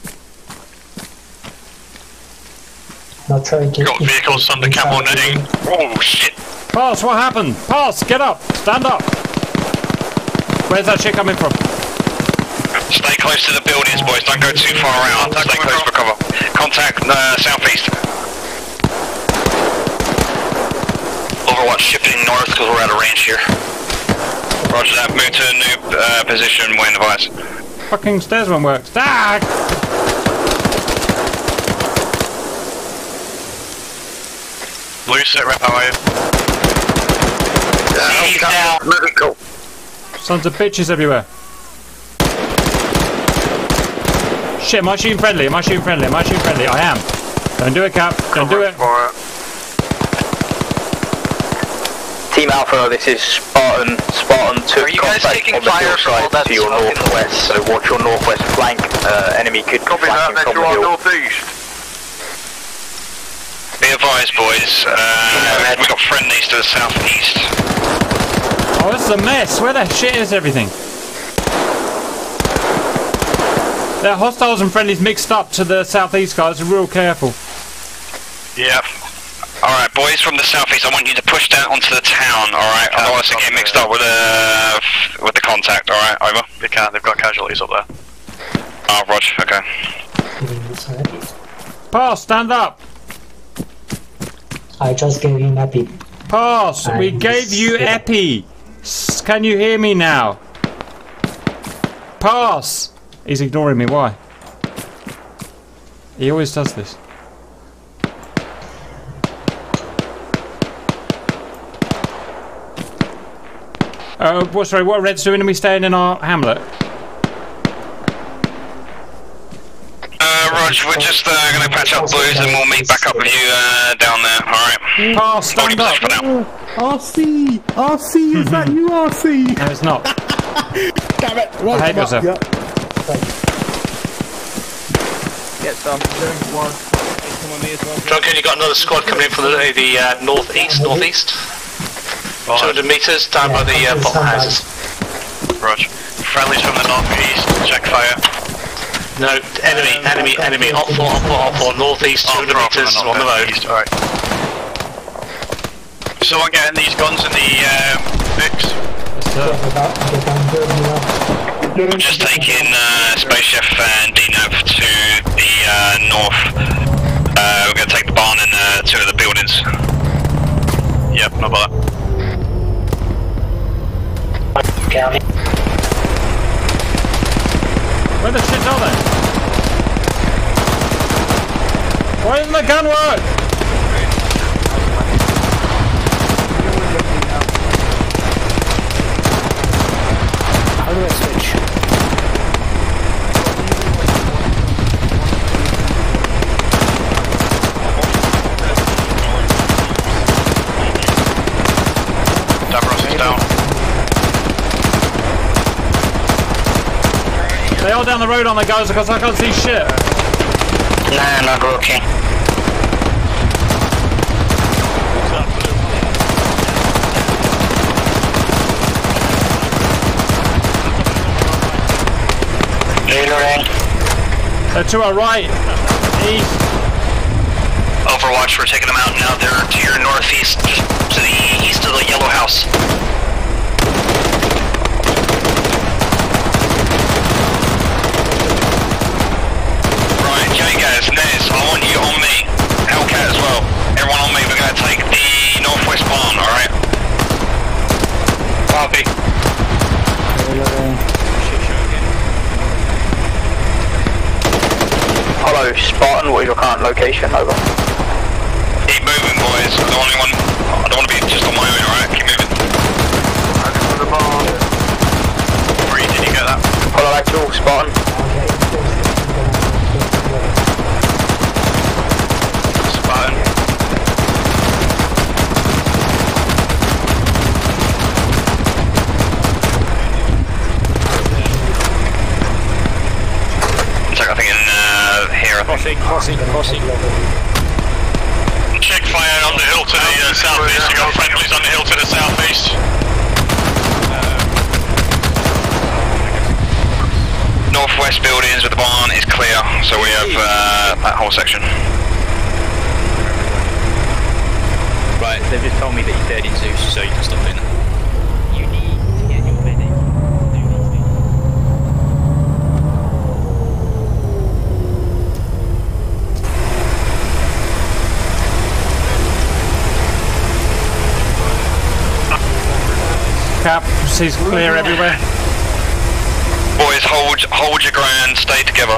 Not trying to. Got vehicles under camo netting. Oh shit! Pass, what happened? Pass, get up. Stand up. Where's that shit coming from? Stay close to the buildings, boys. Don't go too far out. Stay close for cover. Contact uh, southeast. Overwatch shifting north because we're out of range here. Roger that. Move to a new uh, position when advised. Fucking stairs won't work. Stag! Blue set rep, how are you? He's down. Medical. Sons of bitches everywhere. Shit, am I shooting friendly? Am I shooting friendly? Am I shooting friendly? I am. Don't do it, Cap. Don't do it. Team Alpha, this is Spartan. Spartan took Are you guys contact taking on the fire from all side that to your smoke in the northwest, so watch your northwest flank. Uh, enemy could be Copy that, flanking then from to the northeast. Be advised, boys. Uh, we got friendlies to the southeast. Oh, this is a mess. Where the shit is everything? There are hostiles and friendlies mixed up to the southeast, guys. Be Real careful. Yeah. Alright, boys from the southeast, I want you to push down onto the town, alright? I don't want us to get mixed up with the, with the contact, alright? Over. They can't, they've got casualties up there. Oh, Rog, okay. Pass, stand up. I just gave him epi. Pass, we gave you epi. S- Can you hear me now? Pass. He's ignoring me. Why? He always does this. Uh, what, sorry, what Red's doing? Are we staying in our hamlet? We're just uh, gonna patch up blues and we'll meet back up with you uh, down there, alright? Pass, stand up. For now. RC! RC, is that you, RC? No, it's not. Damn it! I Right, hate I'm up, myself. yeah. Get some. Drunken, you got another squad coming in from the, the uh, northeast, northeast. 200 meters down by the uh, bottom houses. Rog. Friendlies from the northeast, check fire. No, enemy, enemy, enemy, op 4, op 4, op 4, northeast, 200 meters on the road. East, Alright. Someone getting these guns in the um, mix. I'm just taking uh, Space Chef and DNAV to the uh, north. Uh, we're gonna take the barn and uh, two of the buildings. Yep, no bother. County. Where the shit are they? Why doesn't the gun work? How do I switch? Davros is down. They are down the road on the guys because I can't see shit. Nah, not working. Reloading. They're to our right. East. Overwatch, we're taking them out now. They're to your northeast, to the east of the yellow house. Right, Jay guys, Nez, I want you on me. Hellcat as well. Everyone on me. We're gonna take the northwest barn, alright? Copy. Hello, Spartan, what is your current location? Over. Keep moving, boys. I don't want anyone. I don't want to be just on my own, alright? Keep moving. Where did you get that? Hello, actual. Spartan. Check, I think in here. I think. Crossing, crossing, crossing. Check fire on the hill to the uh, southeast. You got friendlies on the hill to the southeast. Northwest buildings with the barn is clear, so we have uh, that whole section. Right, they've just told me that you're dead in Zeus, so you can stop doing that. You need to get your medic. Cap, sees clear everywhere. Boys, hold hold your ground, stay together.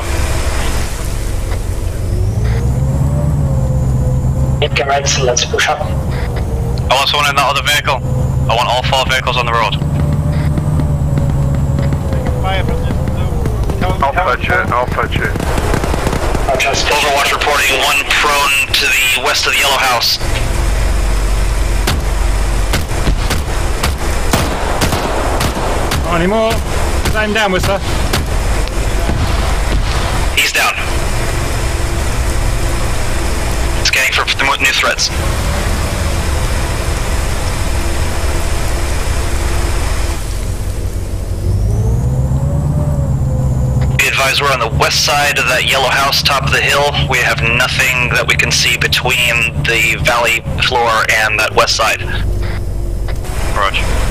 Okay, right, so let's push up. I want someone in that other vehicle. I want all four vehicles on the road. I'll fetch it, I'll fetch it. Overwatch reporting one prone to the west of the yellow house. Not anymore. Same down, Whistler. He's down. Scanning for new threats. Be advised we're on the west side of that yellow house, top of the hill. We have nothing that we can see between the valley floor and that west side. Roger.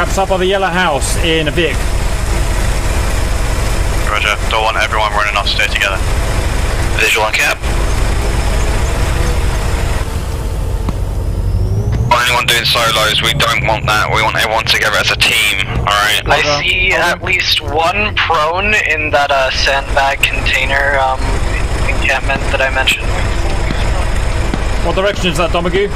Caps up on the yellow house in a Vic. Roger. Don't want everyone running off. Stay together. Visual on cap. Or anyone doing solos, we don't want that. We want everyone together as a team, alright? I see at least one prone in that uh, sandbag container um, encampment that I mentioned. What direction is that, Domagu?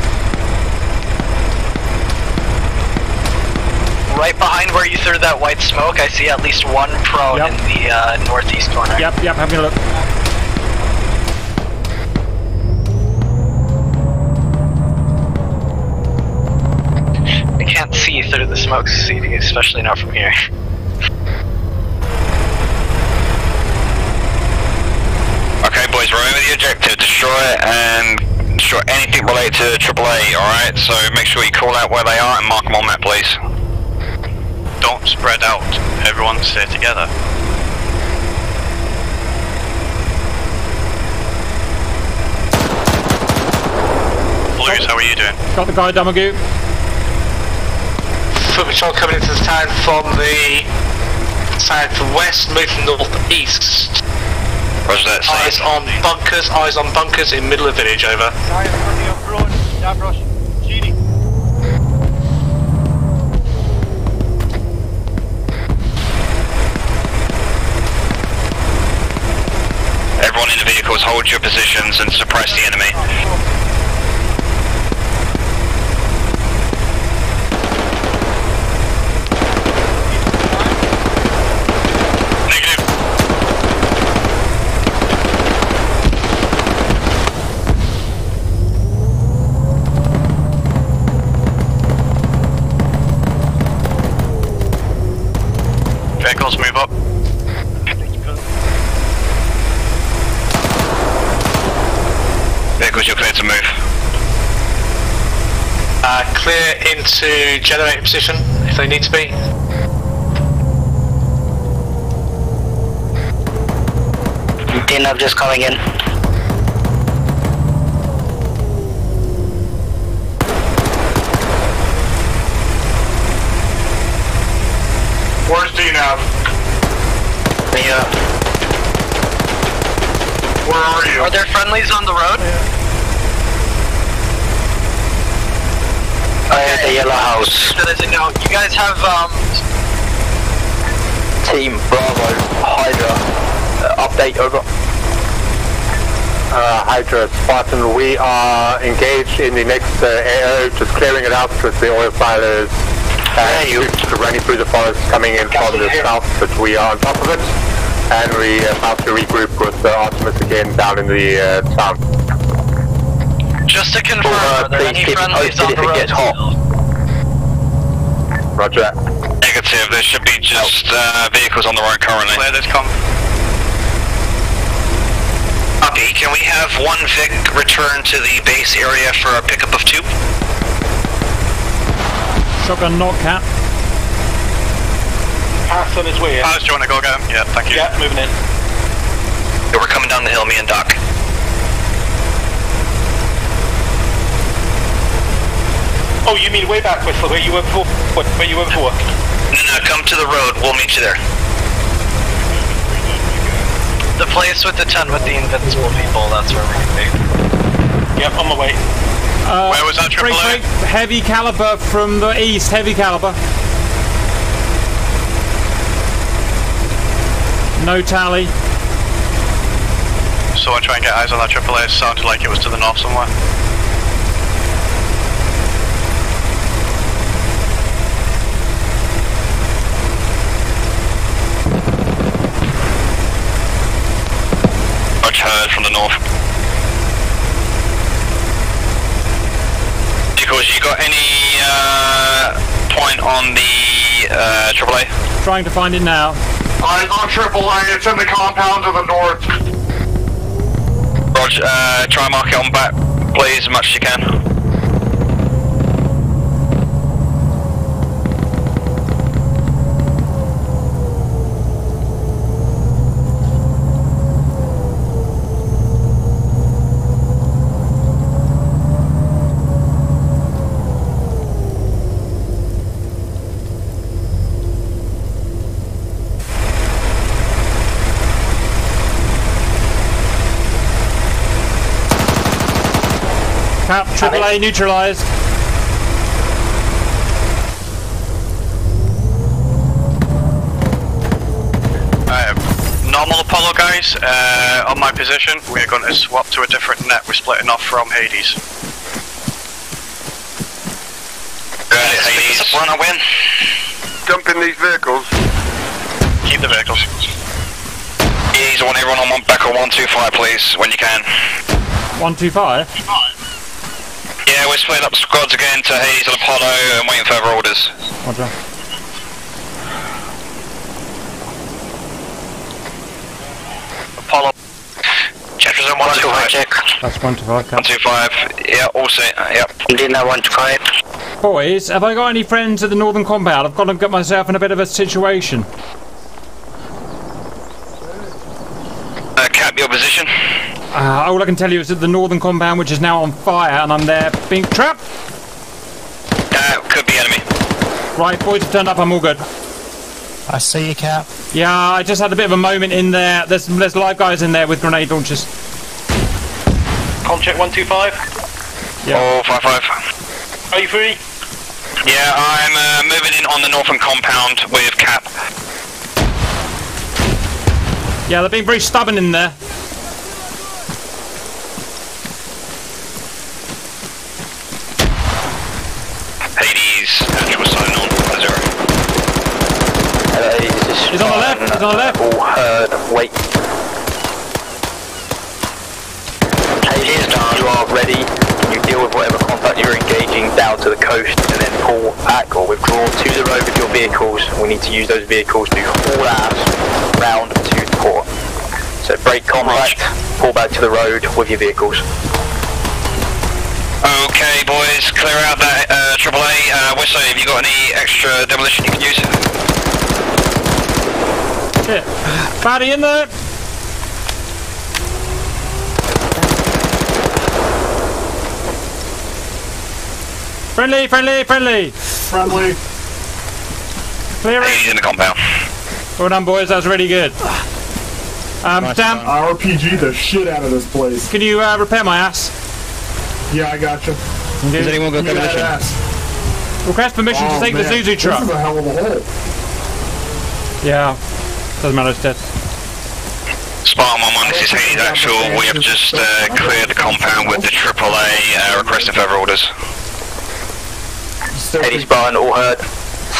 Right behind where you threw that white smoke, I see at least one prone Yep. in the uh, northeast corner. Yep, yep, having a look. I can't see through the smoke, CD, especially not from here. Okay, boys, remember the objective. Destroy it and destroy anything related to AAA, alright? So make sure you call out where they are and mark them on map, please. Don't spread out. Everyone stay together. Blues, how are you doing? Got the guy, Domagu. Foot patrol coming into the town from the southwest, moving northeast. Roger that, Eyes on bunkers, eyes on bunkers in middle of village, over. Everyone vehicles, hold your positions and suppress the enemy. Clear into generator position if they need to be. DNF just coming in. Where's DNAV? Yeah. Where are you? Are there friendlies on the road? I at the yellow house. So a note. You guys have um, Team Bravo, Hydra, uh, update over. Uh, Hydra, Spartan, we are engaged in the next uh, AO, just clearing it out because the oil silos and you running through the forest coming in from the south, but we are on top of it. And we are about to regroup with uh, Artemis again down in the uh, town. Just to confirm, Uh, are there please any keep it friendlies posted on the it road? gets hot. Roger that. Negative, there should be just uh, vehicles on the road currently. Clear this com. Copy, can we have one Vic return to the base area for a pickup of two? Shotgun knock cap. Pass on his way. Alice, do you want to go get him? Yeah, thank you. Yeah, moving in. Yeah, we're coming down the hill, me and Doc. Oh, you mean way back with where you were before? What, where you were before? No, no, come to the road, we'll meet you there. The place with the tent with the invincible people, that's where we can be. Yep, on the way. Uh, Where was that break, AAA? break, heavy caliber from the east, heavy caliber. No tally. So I try and get eyes on that AAA. It sounded like it was to the north somewhere. Heard from the north. Because you got any uh, point on the uh, AAA? Trying to find it now. Eyes on AAA, it's in the compound to the north. Roger, uh, try and mark it on back, please, as much as you can. Cap, AAA neutralized. Uh, normal Apollo guys, uh, on my position, we're going to swap to a different net. We're splitting off from Hades. Early Hades. Run a win. Jump in these vehicles. Keep the vehicles. Hades, I want everyone on one back on 125, please, when you can. 125? Yeah, we're splitting up squads again to Hades and Apollo and waiting further orders. Roger. Apollo. Jefferson 125. Check. That's 125, Cap. 125. Yeah, all set. Uh, yep. Dina 125. Boys, have I got any friends at the northern compound? I've got to get myself in a bit of a situation. Uh, Cap, your position. Uh, all I can tell you is that the northern compound, which is now on fire, and I'm there being trapped. Uh, could be enemy. Right, boys have turned up. I'm all good. I see you, Cap. Yeah, I just had a bit of a moment in there. There's there's live guys in there with grenade launchers. Com check 125. Yeah. Oh, five five. Are you free? Yeah, I'm uh, moving in on the northern compound with Cap. Yeah, they're being very stubborn in there. Hades, actual sign on. Zero. He's on the left. He's on the left. All heard. Wait. Hades, you are ready. Can you deal with whatever contact you're engaging down to the coast and then pull back or withdraw to the road with your vehicles? We need to use those vehicles to haul ass round to the port. So break contact, pull back to the road with your vehicles. Okay, boys, clear out that uh, AAA. Uh, Wesley, have you got any extra demolition you can use? Shit. Batty in there. Friendly, friendly, friendly. Friendly. Clear it. Hades in the compound. Well done, boys. That was really good. Um, damn. RPG the shit out of this place. Can you uh, repair my ass? Yeah, I got you. Does anyone got Give me that. Request permission Oh, to take the man, Zuzu truck. This is a hell of a hole. Yeah. Doesn't matter, it's dead. Spartan 1-1, this is Hades actual. We have just uh, cleared the compound with the AAA, uh, requesting further orders. Eddie Spartan, all heard.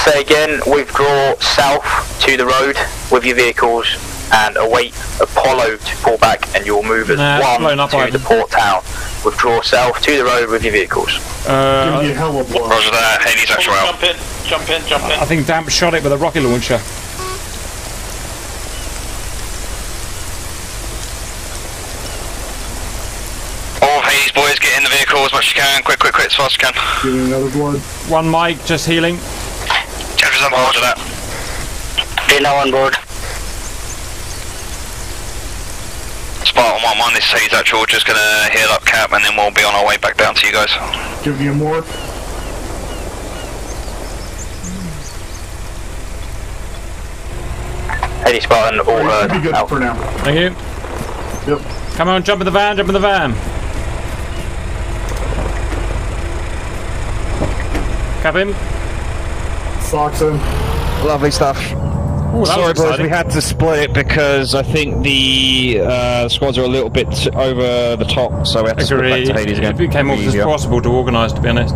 Say again, withdraw south to the road with your vehicles and await Apollo to pull back and you'll move as Nah, one to already. the port town. Withdraw south to the road with your vehicles. Uh, Give me a hell of a blow. Roger that, Hades actual out. Jump in, jump in, jump in. I think Damp shot it with a rocket launcher. All Hades boys, get in the vehicle as much as you can. Quick, quick, quick, as fast as you can. Give me another blood. One mic, just healing. Jefferson, roger that. Dina on board. Spartan 1-1, this is Hades actual. Just gonna heal up Cap and then we'll be on our way back down to you guys. Give me a more. Eddie Spartan, all heard. Should be good Out. for now. Thank you. Yep. Come on, jump in the van, jump in the van. Cap him. Socks in. Lovely stuff. Ooh, that was Sorry, boys, we had to split it because I think the uh, squads are a little bit over the top, so we have to split Agree. back to Hades again. It became almost Easier. impossible to organise, to be honest.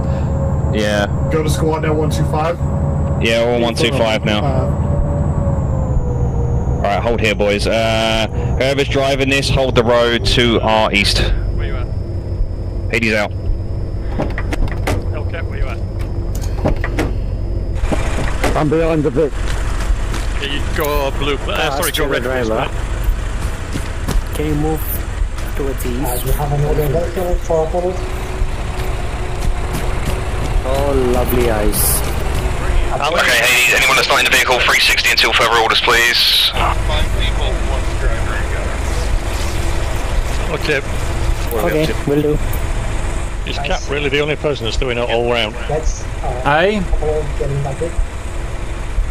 Yeah, Go to squad now 125. yeah, all one two five now. Uh, All right, hold here, boys. Uh, whoever's driving this, hold the road to our east. Where you at? Hades out. Hellcat, where you at? I'm behind the Vic. Yeah, you go blue. Uh, ah, sorry, go red. first, right? Can you move towards the east? Oh, lovely eyes. Okay, Hades, anyone that's not in the vehicle, 360 until further orders, please. Okay. Okay, will do. Is Cap really the only person that's doing it all round? Hey?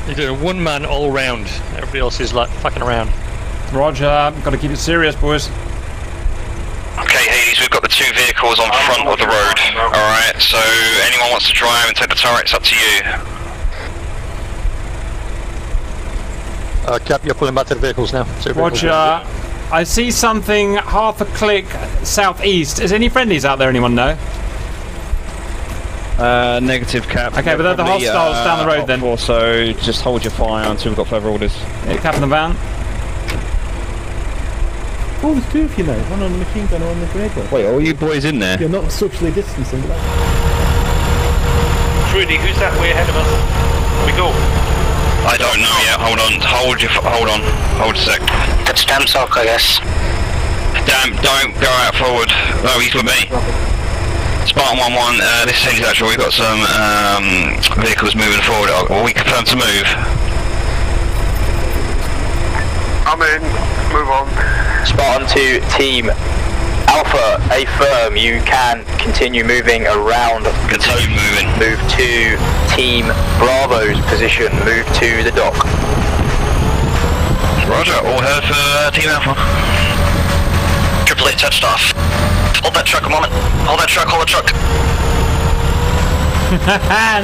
You're doing one man all round. Everybody else is like fucking around. Roger, gotta keep it serious, boys. Okay, Hades, we've got the two vehicles on front of the road. Alright, so anyone wants to drive and take the turret, it's up to you. Uh, Cap, you're pulling back to the vehicles now. Two Roger, vehicles. I see something half a click southeast. Is any friendlies out there, anyone know? Uh, negative cap. Okay, but the hostiles uh, down the road then. Four, so just hold your fire until we've got further orders. Yeah, cap in the van. Oh, there's two of you now. One on the machine gun, one on the grenade. Wait, are you boys in there? You're not socially distancing. Trudy, who's that way ahead of us? We go. I don't know yet. Hold on. Hold your. Hold on. Hold a sec. That's Damsock, I guess. Damn! Don't go out forward. Oh, he's with me. Spartan 1 1, uh, this is Actual. We've got some um, vehicles moving forward. Uh, Are we confirmed to move? I'm in. Move on. Spartan 2, team Alpha, a firm. You can continue moving around. Continue moving. Move to team Bravo's position. Move to the dock. Roger, all heard for uh, team Alpha. Triple A touched off. Hold that truck a moment. Hold that truck, hold the truck.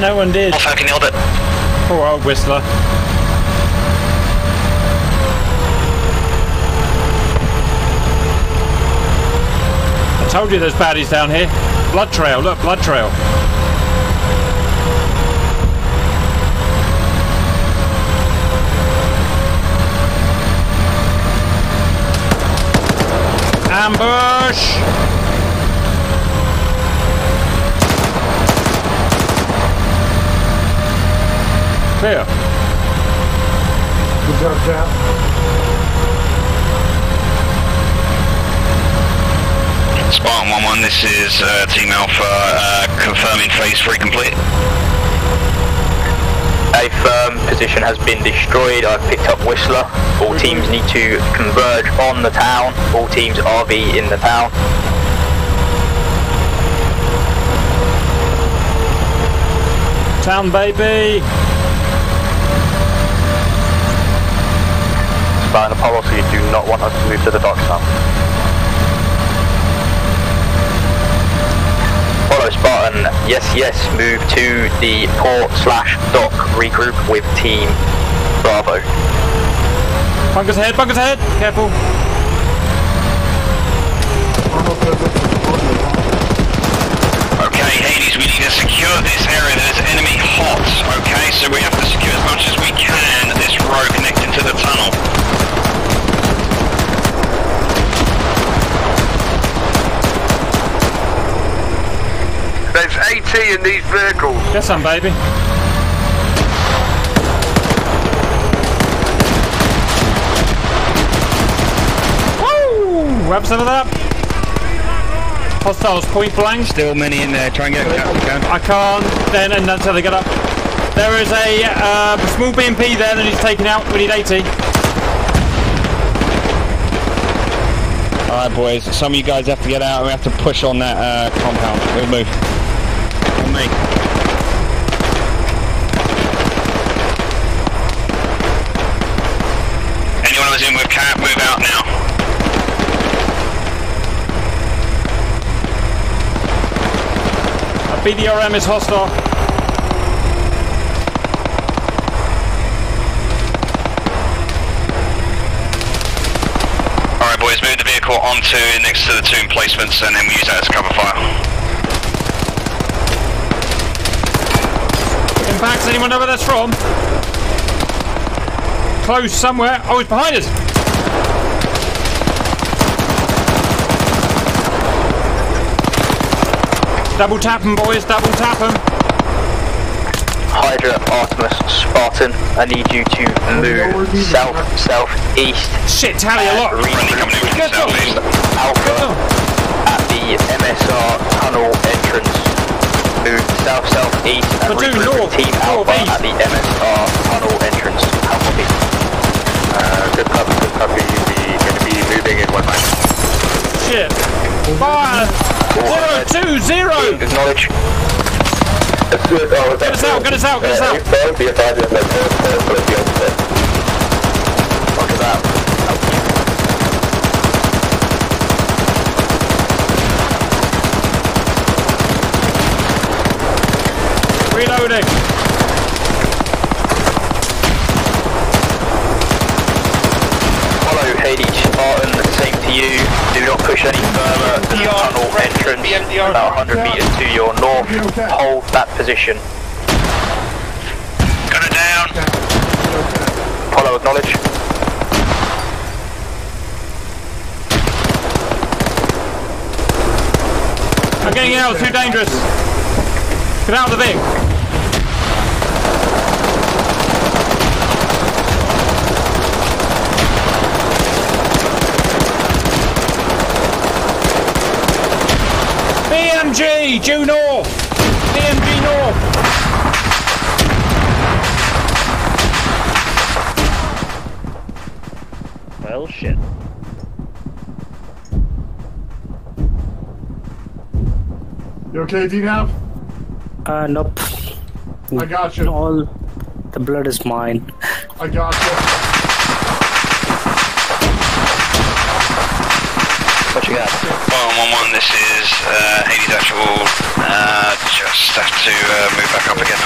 no one did. Alpha, I can hold it. Poor old Whistler. I told you there's baddies down here. Blood trail, look, blood trail. ambush! fair. Good job, Jack. Spartan 1-1, this is uh, Team Alpha, uh, confirming phase 3 complete. A firm position has been destroyed, I've picked up Whistler. All teams need to converge on the town, all teams RV in the town. Town baby! sign you do not want us to move to the docks now. Follow Spartan, yes, yes, move to the port slash dock, regroup with team Bravo. Bunkers ahead, bunkers ahead, careful. Okay, Hades, we need to secure this area that is enemy hot, okay? So we have to secure as much as we can into the tunnel. There's 80 in these vehicles. Get some, baby. Woo! Grab some of that. Hostiles point blank. Still many in there. Try and get them. I can't. Then, and until they get up. There is a uh, small BMP there that he's taken out. We need 80. Alright boys, some of you guys have to get out we have to push on that uh, compound. We'll move. On me. Anyone that's in with cat, move out now. Uh, BRDM is hostile. vehicle onto next to the two emplacements and then we use that as cover fire. Impacts, anyone know where that's from? Close somewhere. Oh, it's behind us! Double tap them, boys, double tap them. Hydra, Artemis, Spartan, I need you to move south, south east. Shit, tally a lot! Alpha oh. at the MSR tunnel entrance. Move south, southeast and regroup north, Team Alpha at the MSR tunnel entrance. Alpha B. Uh, good copy, good copy. We're going to be moving in one minute. Shit. Fire. Five, zero, two, zero! Acknowledge. Get us out, get us out, get us out! Out. Reloading! Hello, Hades Spartan, same to you. Do not push any further. The tunnel entrance about 100 meters to your north. Hold that position. Gun it down. Apollo, acknowledge. I'm getting out, too dangerous. Get out of the Vic. BMG, due north. BMG north. Well, shit. You okay, D-Nav? Uh, nope. I got you. All the blood is mine. I got you. What you got? One one one. This is uh, Hades actual. Uh, just have to uh, move back up again.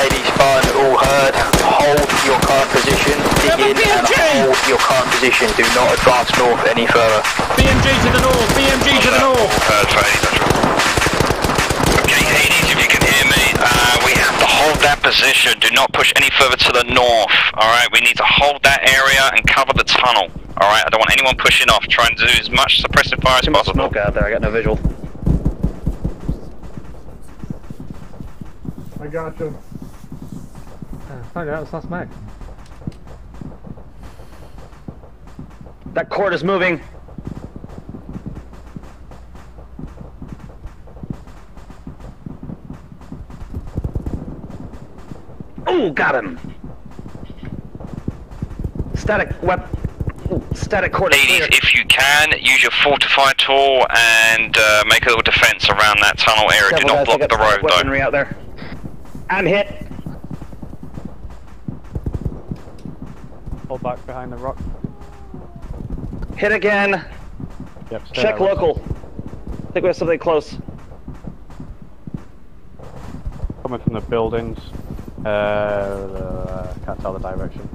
Hades fine, all heard. Hold your current position. Dig in and hold your current position. Do not advance north any further. BMG to the north. BMG to the north. Heard for Hades actual. Okay, Hades, if you can hear me, uh, we have to hold that position. Do not push any further to the north. All right, we need to hold that area and cover the tunnel. All right, I don't want anyone pushing off. Try and do as much suppressive fire as possible. Smoke out there, I got no visual. I got you. Uh, fuck, that was last mag. That cord is moving. Oh, got him. Static wep. Ooh, Static cord. is Ladies, if you can, use your fortify tool and uh, make a little defense around that tunnel area. Do not block the road, though. weaponry out there. I'm hit. Pull back behind the rock. Hit again. Yep, Check that way. local. I think we have something close. Coming from the buildings. Uh, the, can't tell the direction.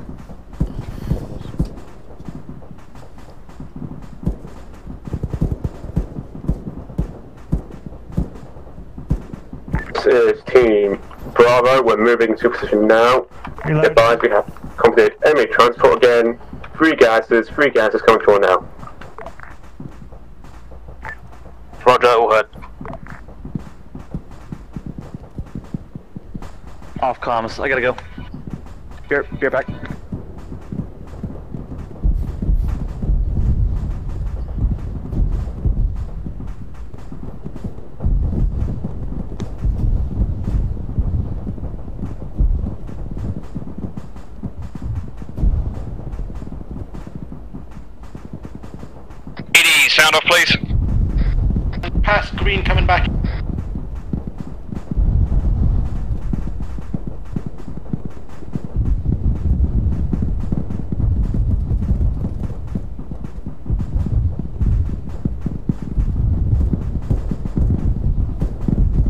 This is Team Bravo. We're moving to position now. Advise we have completed enemy transport again. Three gases, three gases coming through now. Roger, all heard. Off comms. I gotta go. Beer, beer back. ED, off, please. Past green coming back.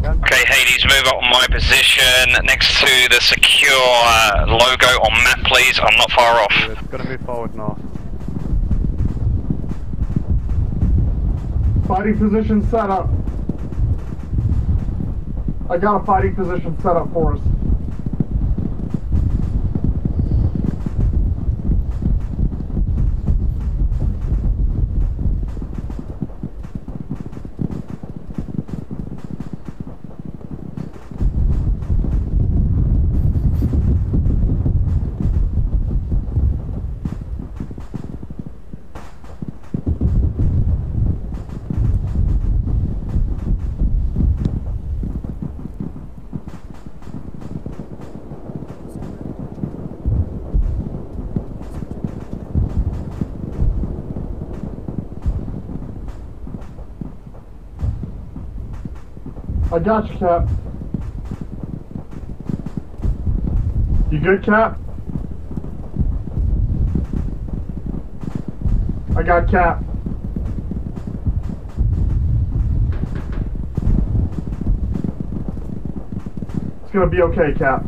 Okay, Hades, move up on my position next to the secure uh, logo on map, please. I'm not far off. We're gonna move forward north. Fighting position set up. I got a fighting position set up for us. You, Cap. You good, Cap? I got Cap. It's gonna be okay, Cap.